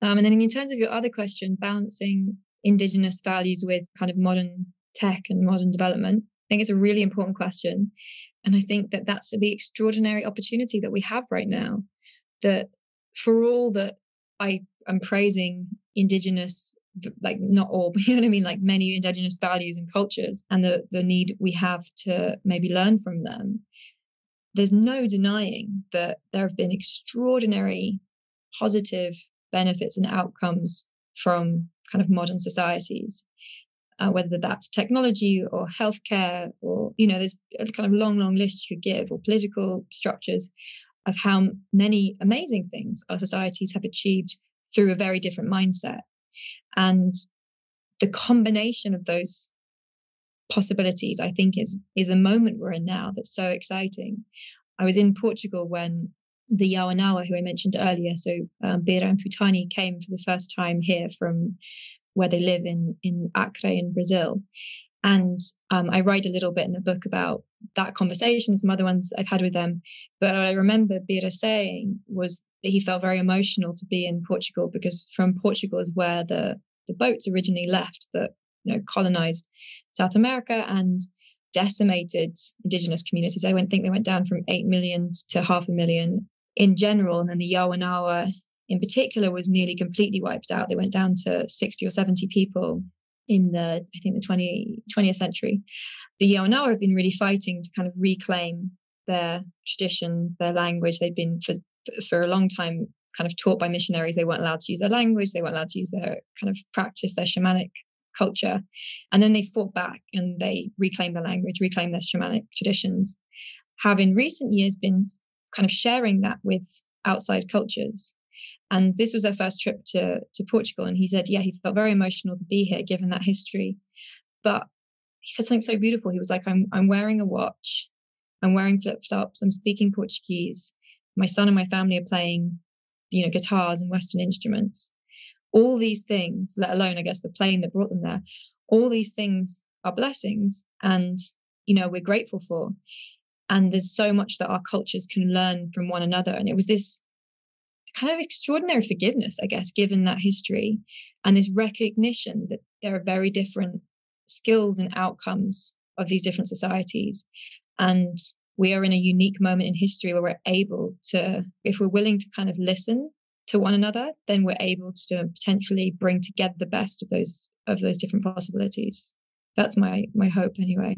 [SPEAKER 1] Um, and then in terms of your other question, balancing indigenous values with kind of modern tech and modern development, I think it's a really important question. And I think that that's the extraordinary opportunity that we have right now. That for all that I am praising indigenous like not all but you know what i mean? Like many indigenous values and cultures and the the need we have to maybe learn from them. There's no denying that there have been extraordinary positive benefits and outcomes from kind of modern societies uh, whether that's technology or healthcare or you know there's a kind of long long list you could give or political structures of how many amazing things our societies have achieved through a very different mindset. And the combination of those possibilities, I think, is is the moment we're in now that's so exciting. I was in Portugal when the Yawanawa, who I mentioned earlier, so um, Bira and Putani came for the first time here from where they live in in Acre in Brazil. And um, I write a little bit in the book about that conversation, some other ones I've had with them. But I remember Bira saying was that he felt very emotional to be in Portugal because from Portugal is where the, the boats originally left that you know colonized South America and decimated indigenous communities. I think they went down from 8 million to half a million in general. And then the Yawanawa in particular was nearly completely wiped out. They went down to 60 or 70 people in the, I think, the 20, 20th century. The Yawanawa have been really fighting to kind of reclaim their traditions, their language. They've been for, for a long time kind of taught by missionaries. They weren't allowed to use their language. They weren't allowed to use their kind of practice, their shamanic culture. And then they fought back and they reclaimed their language, reclaimed their shamanic traditions. Have in recent years been kind of sharing that with outside cultures. And this was their first trip to, to Portugal. And he said, yeah, he felt very emotional to be here given that history. But he said something so beautiful. He was like, I'm, I'm wearing a watch, I'm wearing flip flops, I'm speaking Portuguese. My son and my family are playing, you know, guitars and Western instruments. All these things, let alone, I guess, the plane that brought them there, all these things are blessings. And, you know, we're grateful for. And there's so much that our cultures can learn from one another. And it was this kind of extraordinary forgiveness, I guess, given that history and this recognition that there are very different skills and outcomes of these different societies. And we are in a unique moment in history where we're able to, if we're willing to kind of listen to one another, then we're able to potentially bring together the best of those of those different possibilities. That's my my hope anyway.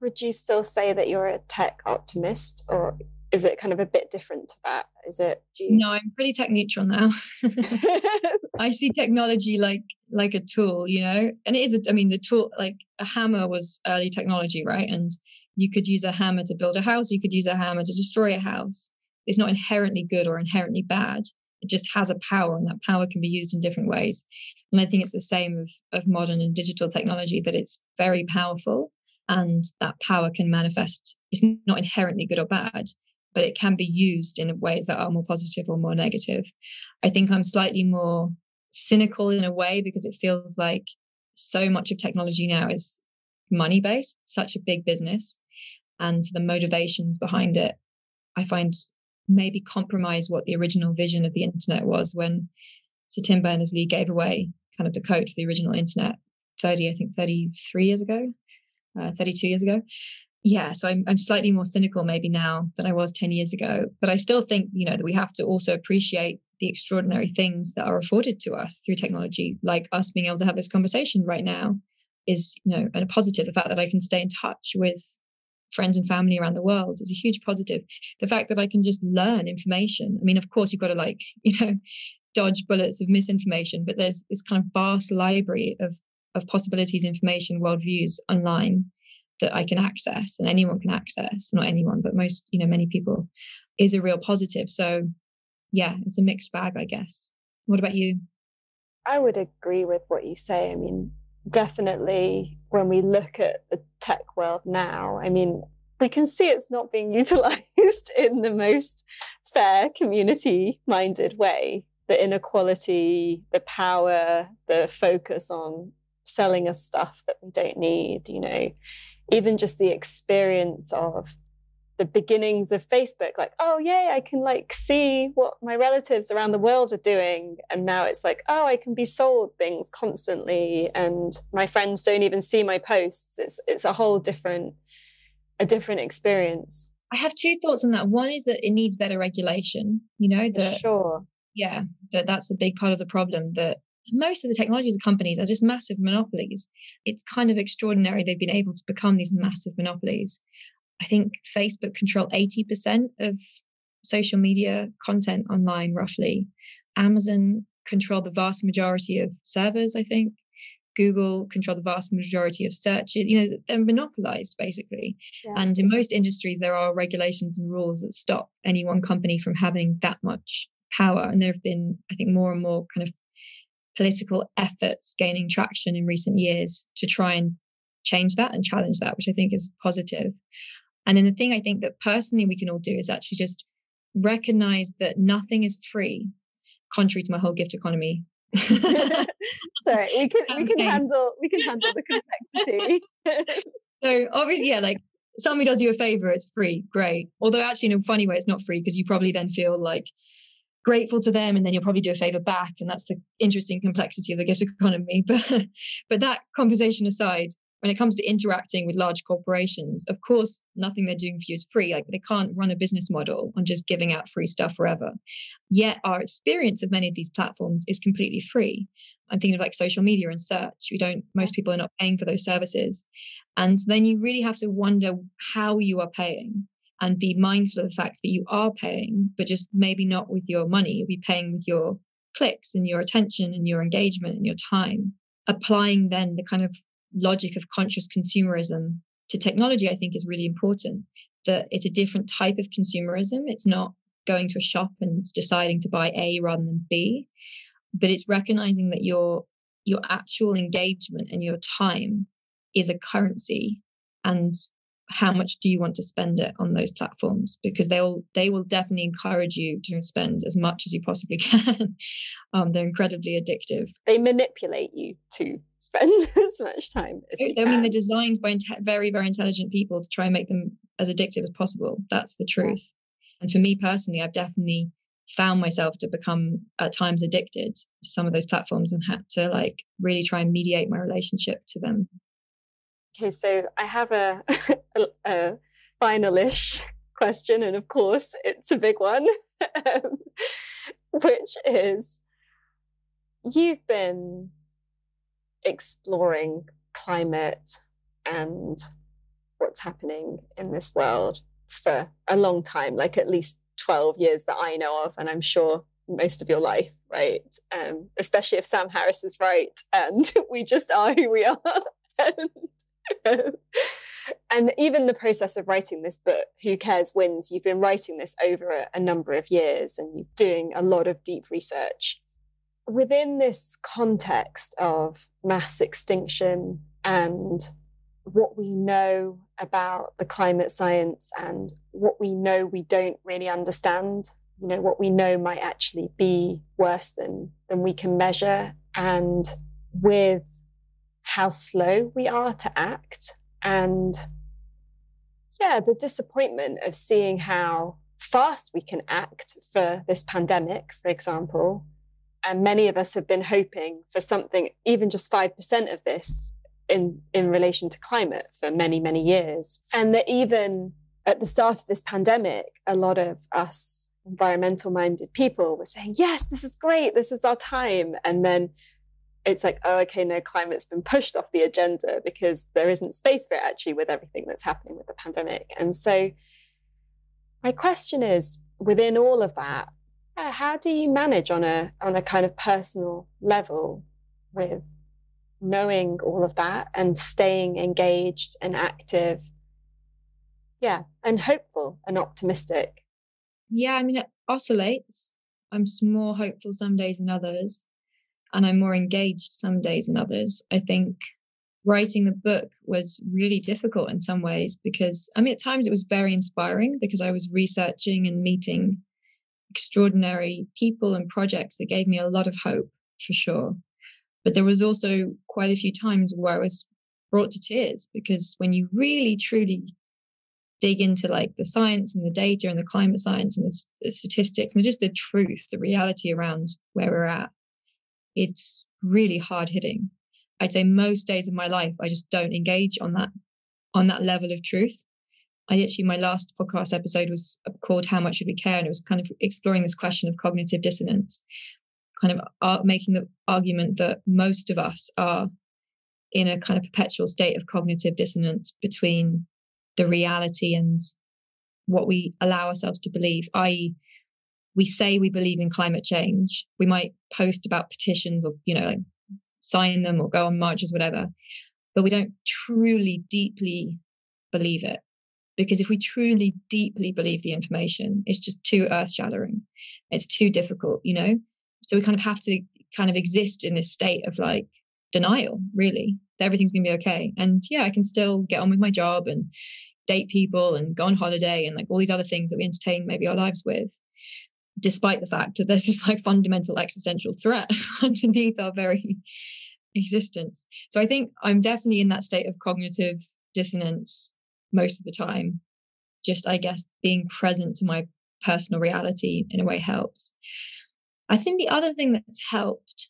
[SPEAKER 2] Would you still say that you're a tech optimist, or is it kind of a bit different to that? Is it?
[SPEAKER 1] You... No, I'm pretty tech neutral now. I see technology like like a tool, you know, and it is. A, I mean, the tool like a hammer was early technology, right? And you could use a hammer to build a house. You could use a hammer to destroy a house. It's not inherently good or inherently bad. It just has a power, and that power can be used in different ways. And I think it's the same of, of modern and digital technology that it's very powerful, and that power can manifest. It's not inherently good or bad but it can be used in ways that are more positive or more negative. I think I'm slightly more cynical in a way because it feels like so much of technology now is money based, such a big business, and the motivations behind it, I find maybe compromise what the original vision of the internet was when Sir Tim Berners Lee gave away kind of the code for the original internet 30, I think 33 years ago, uh, 32 years ago yeah, so I'm I'm slightly more cynical maybe now than I was 10 years ago, but I still think, you know, that we have to also appreciate the extraordinary things that are afforded to us through technology, like us being able to have this conversation right now is, you know, and a positive. The fact that I can stay in touch with friends and family around the world is a huge positive. The fact that I can just learn information. I mean, of course, you've got to like, you know, dodge bullets of misinformation, but there's this kind of vast library of of possibilities, information, worldviews online that I can access and anyone can access, not anyone, but most, you know, many people, is a real positive. So yeah, it's a mixed bag, I guess. What about you?
[SPEAKER 2] I would agree with what you say. I mean, definitely when we look at the tech world now, I mean, we can see it's not being utilized in the most fair, community minded way. The inequality, the power, the focus on selling us stuff that we don't need, you know, even just the experience of the beginnings of Facebook, like, oh, yay, I can like see what my relatives around the world are doing. And now it's like, oh, I can be sold things constantly. And my friends don't even see my posts. It's it's a whole different, a different experience.
[SPEAKER 1] I have two thoughts on that. One is that it needs better regulation, you know, that
[SPEAKER 2] sure.
[SPEAKER 1] Yeah, that that's a big part of the problem that most of the technology companies are just massive monopolies. It's kind of extraordinary they've been able to become these massive monopolies. I think Facebook control 80% of social media content online, roughly. Amazon control the vast majority of servers, I think. Google control the vast majority of searches. You know, they're monopolized basically. Yeah. And in most industries, there are regulations and rules that stop any one company from having that much power. And there have been, I think, more and more kind of political efforts gaining traction in recent years to try and change that and challenge that, which I think is positive. And then the thing I think that personally we can all do is actually just recognize that nothing is free, contrary to my whole gift economy.
[SPEAKER 2] Sorry, we can we can handle we can handle the complexity.
[SPEAKER 1] so obviously, yeah, like somebody does you a favor, it's free, great. Although actually in a funny way, it's not free because you probably then feel like grateful to them and then you'll probably do a favor back and that's the interesting complexity of the gift economy but but that conversation aside when it comes to interacting with large corporations, of course, nothing they're doing for you is free. Like they can't run a business model on just giving out free stuff forever. Yet our experience of many of these platforms is completely free. I'm thinking of like social media and search. We don't, most people are not paying for those services. And then you really have to wonder how you are paying and be mindful of the fact that you are paying, but just maybe not with your money. You'll be paying with your clicks and your attention and your engagement and your time. Applying then the kind of logic of conscious consumerism to technology, I think is really important. That it's a different type of consumerism. It's not going to a shop and deciding to buy A rather than B, but it's recognizing that your your actual engagement and your time is a currency and how much do you want to spend it on those platforms? Because they'll they will definitely encourage you to spend as much as you possibly can. Um, they're incredibly addictive.
[SPEAKER 2] They manipulate you to spend as much time as
[SPEAKER 1] i mean they're designed by very very intelligent people to try and make them as addictive as possible. That's the truth. And for me personally i've definitely found myself to become at times addicted to some of those platforms and had to like really try and mediate my relationship to them
[SPEAKER 2] Okay, so I have a, a, a finalish question, and of course, it's a big one, um, which is you've been exploring climate and what's happening in this world for a long time, like at least 12 years that I know of, and I'm sure most of your life, right? Um, especially if Sam Harris is right and we just are who we are. and and even the process of writing this book, Who Cares Wins, you've been writing this over a, a number of years and you're doing a lot of deep research. Within this context of mass extinction and what we know about the climate science and what we know we don't really understand, you know, what we know might actually be worse than, than we can measure. And with how slow we are to act. And yeah the disappointment of seeing how fast we can act for this pandemic for example and many of us have been hoping for something even just 5% of this in in relation to climate for many many years. And that even at the start of this pandemic a lot of us environmental minded people were saying yes this is great. This is our time. And then it's like, oh, okay, no, climate's been pushed off the agenda because there isn't space for it actually with everything that's happening with the pandemic. And so, my question is within all of that, uh, how do you manage on a on a kind of personal level with knowing all of that and staying engaged and active? Yeah, and hopeful and optimistic.
[SPEAKER 1] Yeah, I mean, it oscillates. I'm more hopeful some days than others and I'm more engaged some days than others. I think writing the book was really difficult in some ways because, I mean, at times it was very inspiring because I was researching and meeting extraordinary people and projects that gave me a lot of hope for sure. But there was also quite a few times where I was brought to tears because when you really truly dig into like the science and the data and the climate science and the, the statistics and just the truth, the reality around where we're at, it's really hard hitting. I'd say most days of my life, I just don't engage on that on that level of truth. I actually, my last podcast episode was uh, called "How Much Should We Care," and it was kind of exploring this question of cognitive dissonance, kind of making the argument that most of us are in a kind of perpetual state of cognitive dissonance between the reality and what we allow ourselves to believe, i.e., we say we believe in climate change. We might post about petitions or, you know, like sign them or go on marches, whatever, but we don't truly, deeply believe it. Because if we truly, deeply believe the information, it's just too earth shattering. It's too difficult, you know? So we kind of have to kind of exist in this state of like denial, really, that everything's going to be okay. And yeah, I can still get on with my job and date people and go on holiday and like all these other things that we entertain maybe our lives with despite the fact that there's this like fundamental existential threat underneath our very existence. So I think I'm definitely in that state of cognitive dissonance most of the time. Just, I guess, being present to my personal reality in a way helps. I think the other thing that's helped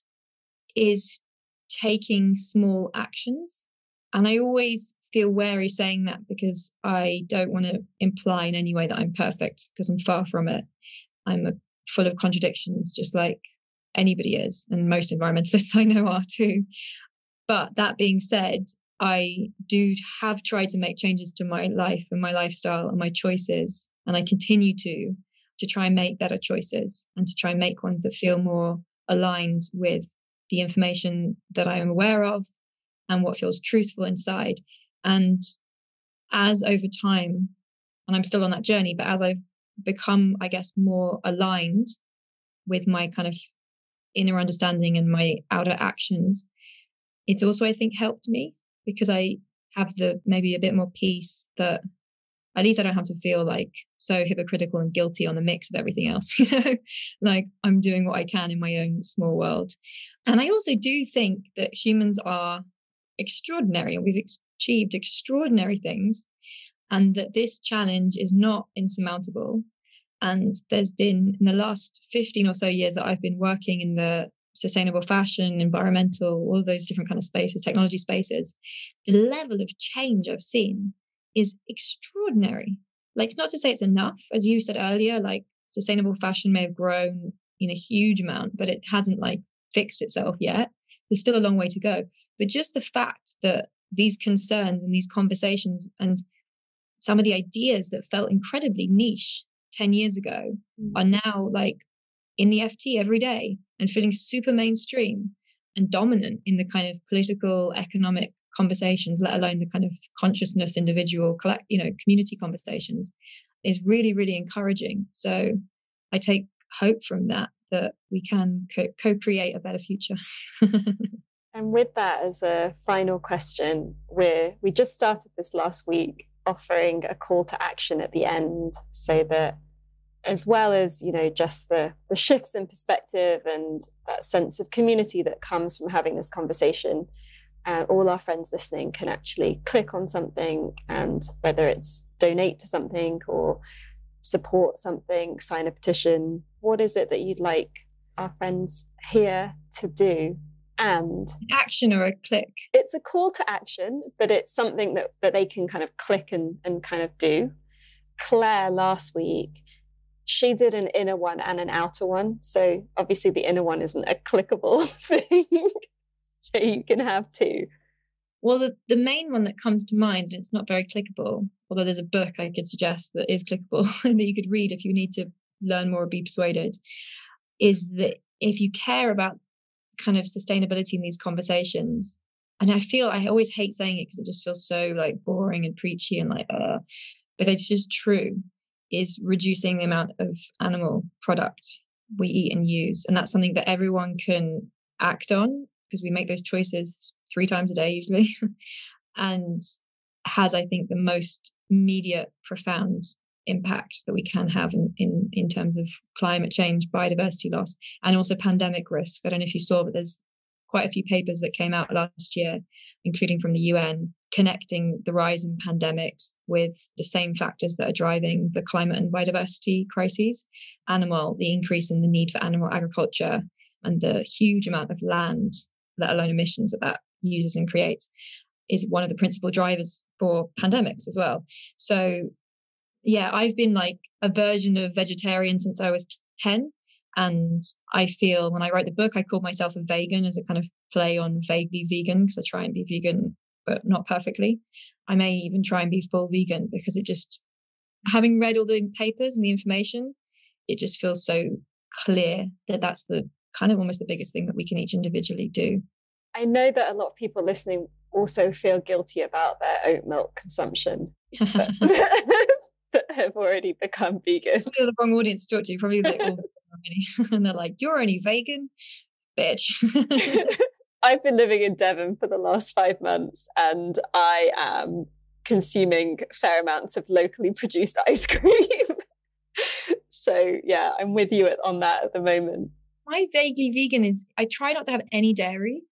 [SPEAKER 1] is taking small actions. And I always feel wary saying that because I don't want to imply in any way that I'm perfect because I'm far from it. I'm a, full of contradictions, just like anybody is, and most environmentalists I know are too. But that being said, I do have tried to make changes to my life and my lifestyle and my choices, and I continue to to try and make better choices and to try and make ones that feel more aligned with the information that I am aware of and what feels truthful inside. And as over time, and I'm still on that journey, but as I've become, I guess, more aligned with my kind of inner understanding and my outer actions, it's also, I think, helped me because I have the maybe a bit more peace that at least I don't have to feel like so hypocritical and guilty on the mix of everything else, you know, like I'm doing what I can in my own small world. And I also do think that humans are extraordinary and we've achieved extraordinary things, and that this challenge is not insurmountable. And there's been in the last 15 or so years that I've been working in the sustainable fashion, environmental, all those different kind of spaces, technology spaces, the level of change I've seen is extraordinary. Like, it's not to say it's enough, as you said earlier, like sustainable fashion may have grown in a huge amount, but it hasn't like fixed itself yet. There's still a long way to go. But just the fact that these concerns and these conversations and some of the ideas that felt incredibly niche 10 years ago mm. are now like in the FT every day and feeling super mainstream and dominant in the kind of political, economic conversations, let alone the kind of consciousness, individual, collect, you know, community conversations, is really, really encouraging. So I take hope from that that we can co create a better future.
[SPEAKER 2] and with that, as a final question, we're we just started this last week offering a call to action at the end so that as well as you know just the the shifts in perspective and that sense of community that comes from having this conversation uh, all our friends listening can actually click on something and whether it's donate to something or support something sign a petition what is it that you'd like our friends here to do and
[SPEAKER 1] action or a click
[SPEAKER 2] it's a call to action but it's something that, that they can kind of click and, and kind of do claire last week she did an inner one and an outer one. So obviously the inner one isn't a clickable thing. so you can have two.
[SPEAKER 1] Well, the, the main one that comes to mind, it's not very clickable, although there's a book I could suggest that is clickable and that you could read if you need to learn more or be persuaded, is that if you care about kind of sustainability in these conversations, and I feel I always hate saying it because it just feels so like boring and preachy and like, uh, but it's just true is reducing the amount of animal product we eat and use. And that's something that everyone can act on because we make those choices three times a day usually. and has, I think, the most immediate, profound impact that we can have in, in, in terms of climate change, biodiversity loss, and also pandemic risk. I don't know if you saw, but there's quite a few papers that came out last year, including from the UN, connecting the rise in pandemics with the same factors that are driving the climate and biodiversity crises animal the increase in the need for animal agriculture and the huge amount of land let alone emissions that that uses and creates is one of the principal drivers for pandemics as well so yeah i've been like a version of vegetarian since i was 10 and i feel when i write the book i call myself a vegan as a kind of play on vaguely vegan because i try and be vegan but not perfectly. I may even try and be full vegan because it just, having read all the papers and the information, it just feels so clear that that's the kind of almost the biggest thing that we can each individually do.
[SPEAKER 2] I know that a lot of people listening also feel guilty about their oat milk consumption have already become vegan.
[SPEAKER 1] You're the wrong audience to talk to. Probably like, oh, and they're like, "You're only vegan, bitch."
[SPEAKER 2] I've been living in Devon for the last five months and I am consuming fair amounts of locally produced ice cream. so, yeah, I'm with you on that at the moment.
[SPEAKER 1] My vaguely vegan is I try not to have any dairy,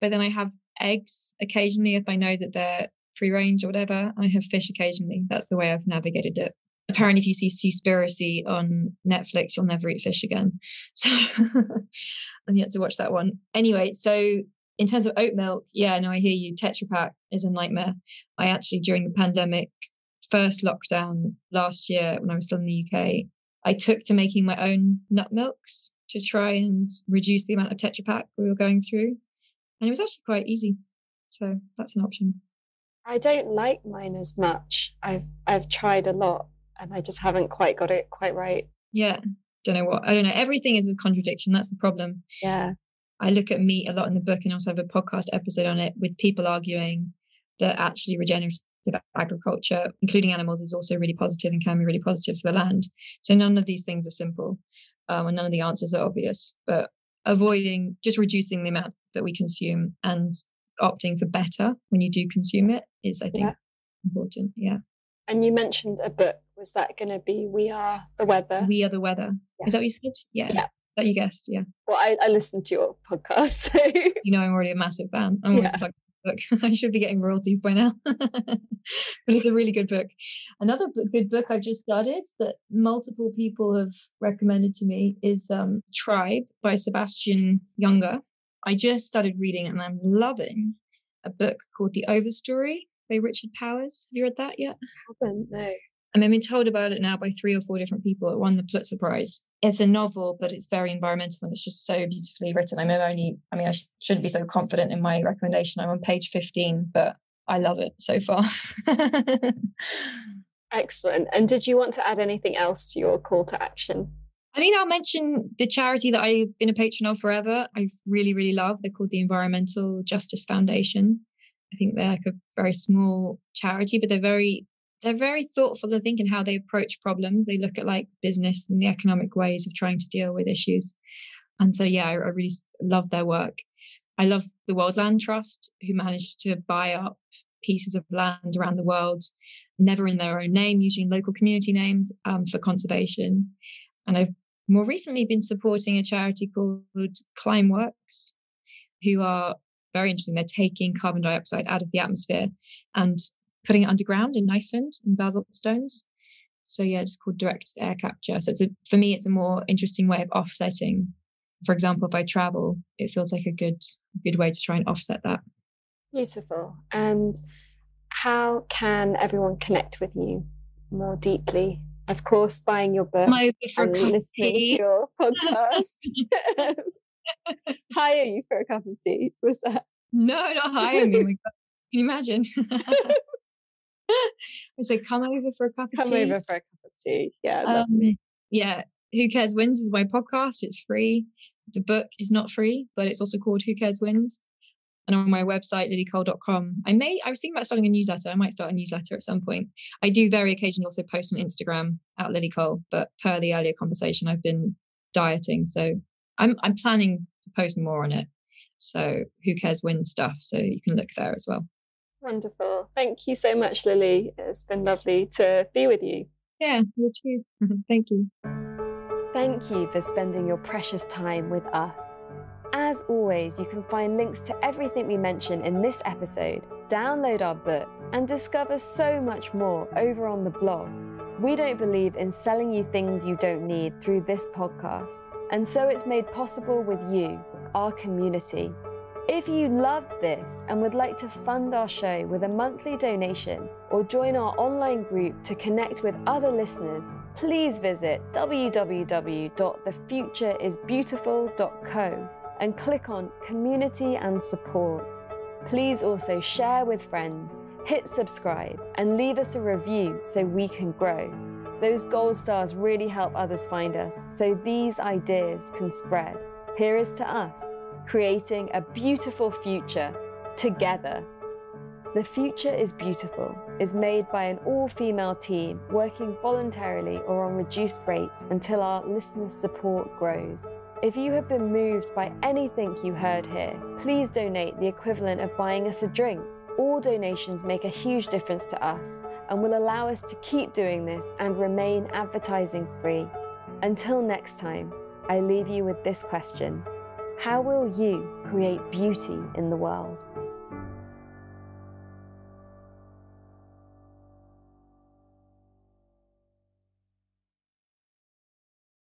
[SPEAKER 1] but then I have eggs occasionally if I know that they're free range or whatever. I have fish occasionally. That's the way I've navigated it. Apparently, if you see Seaspiracy on Netflix, you'll never eat fish again. So I'm yet to watch that one. Anyway, so in terms of oat milk, yeah, no, I hear you. Tetra Pak is a nightmare. I actually, during the pandemic, first lockdown last year when I was still in the UK, I took to making my own nut milks to try and reduce the amount of Tetra Pak we were going through. And it was actually quite easy. So that's an option.
[SPEAKER 3] I don't like mine as much. I've I've tried a lot and I just haven't quite got it quite right.
[SPEAKER 1] Yeah. Don't know what I don't know. Everything is a contradiction. That's the problem.
[SPEAKER 3] Yeah.
[SPEAKER 1] I look at meat a lot in the book and also have a podcast episode on it with people arguing that actually regenerative agriculture, including animals, is also really positive and can be really positive for the land. So none of these things are simple um, and none of the answers are obvious, but avoiding just reducing the amount that we consume and opting for better when you do consume it is, I think, yeah. important. Yeah.
[SPEAKER 3] And you mentioned a book. Was that going to be We Are the Weather?
[SPEAKER 1] We Are the Weather. Yeah. Is that what you said? Yeah. Yeah. That you guessed, yeah.
[SPEAKER 3] Well, I, I listened to your podcast. So.
[SPEAKER 1] You know, I'm already a massive fan. I'm always yeah. book. I should be getting royalties by now. but it's a really good book. Another book, good book I've just started that multiple people have recommended to me is um, Tribe by Sebastian Junger. I just started reading and I'm loving a book called The Overstory by Richard Powers. Have you read that yet?
[SPEAKER 3] I haven't, no.
[SPEAKER 1] And I've been told about it now by three or four different people. It won the Pulitzer Prize. It's a novel, but it's very environmental and it's just so beautifully written. I'm only, I mean, I sh- shouldn't be so confident in my recommendation. I'm on page 15, but I love it so far.
[SPEAKER 3] Excellent. And did you want to add anything else to your call to action?
[SPEAKER 1] I mean, I'll mention the charity that I've been a patron of forever. I really, really love. They're called the Environmental Justice Foundation. I think they're like a very small charity, but they're very they're very thoughtful I think in how they approach problems. They look at like business and the economic ways of trying to deal with issues. And so yeah, I, I really love their work. I love the World Land Trust, who managed to buy up pieces of land around the world, never in their own name, using local community names um, for conservation. And I've more recently been supporting a charity called Climeworks, who are very interesting. They're taking carbon dioxide out of the atmosphere and putting it underground in Iceland in basalt stones. So yeah, it's called direct air capture. So it's a, for me, it's a more interesting way of offsetting. For example, if I travel, it feels like a good good way to try and offset that.
[SPEAKER 3] Beautiful. And how can everyone connect with you more deeply of course, buying your book My and listening to your podcast. hire you for a cup of tea. Was that?
[SPEAKER 1] No, not hire me. Oh can you imagine? I said, come over for a cup
[SPEAKER 3] of
[SPEAKER 1] come
[SPEAKER 3] tea. Come over for a cup of tea. Yeah. Um,
[SPEAKER 1] yeah. Who Cares Wins is my podcast. It's free. The book is not free, but it's also called Who Cares Wins and on my website, lilycole.com. I may, I was thinking about starting a newsletter. I might start a newsletter at some point. I do very occasionally also post on Instagram at Lily Cole, but per the earlier conversation, I've been dieting. So I'm, I'm planning to post more on it. So who cares win stuff. So you can look there as well.
[SPEAKER 3] Wonderful. Thank you so much, Lily. It's been lovely to be with you.
[SPEAKER 1] Yeah, you too. Thank you.
[SPEAKER 2] Thank you for spending your precious time with us. As always, you can find links to everything we mention in this episode, download our book, and discover so much more over on the blog. We don't believe in selling you things you don't need through this podcast, and so it's made possible with you, our community. If you loved this and would like to fund our show with a monthly donation or join our online group to connect with other listeners, please visit www.thefutureisbeautiful.co and click on Community and Support. Please also share with friends, hit subscribe, and leave us a review so we can grow. Those gold stars really help others find us so these ideas can spread. Here is to us, creating a beautiful future together. The Future is Beautiful is made by an all female team working voluntarily or on reduced rates until our listener support grows. If you have been moved by anything you heard here, please donate the equivalent of buying us a drink. All donations make a huge difference to us and will allow us to keep doing this and remain advertising free. Until next time, I leave you with this question How will you create beauty in the world?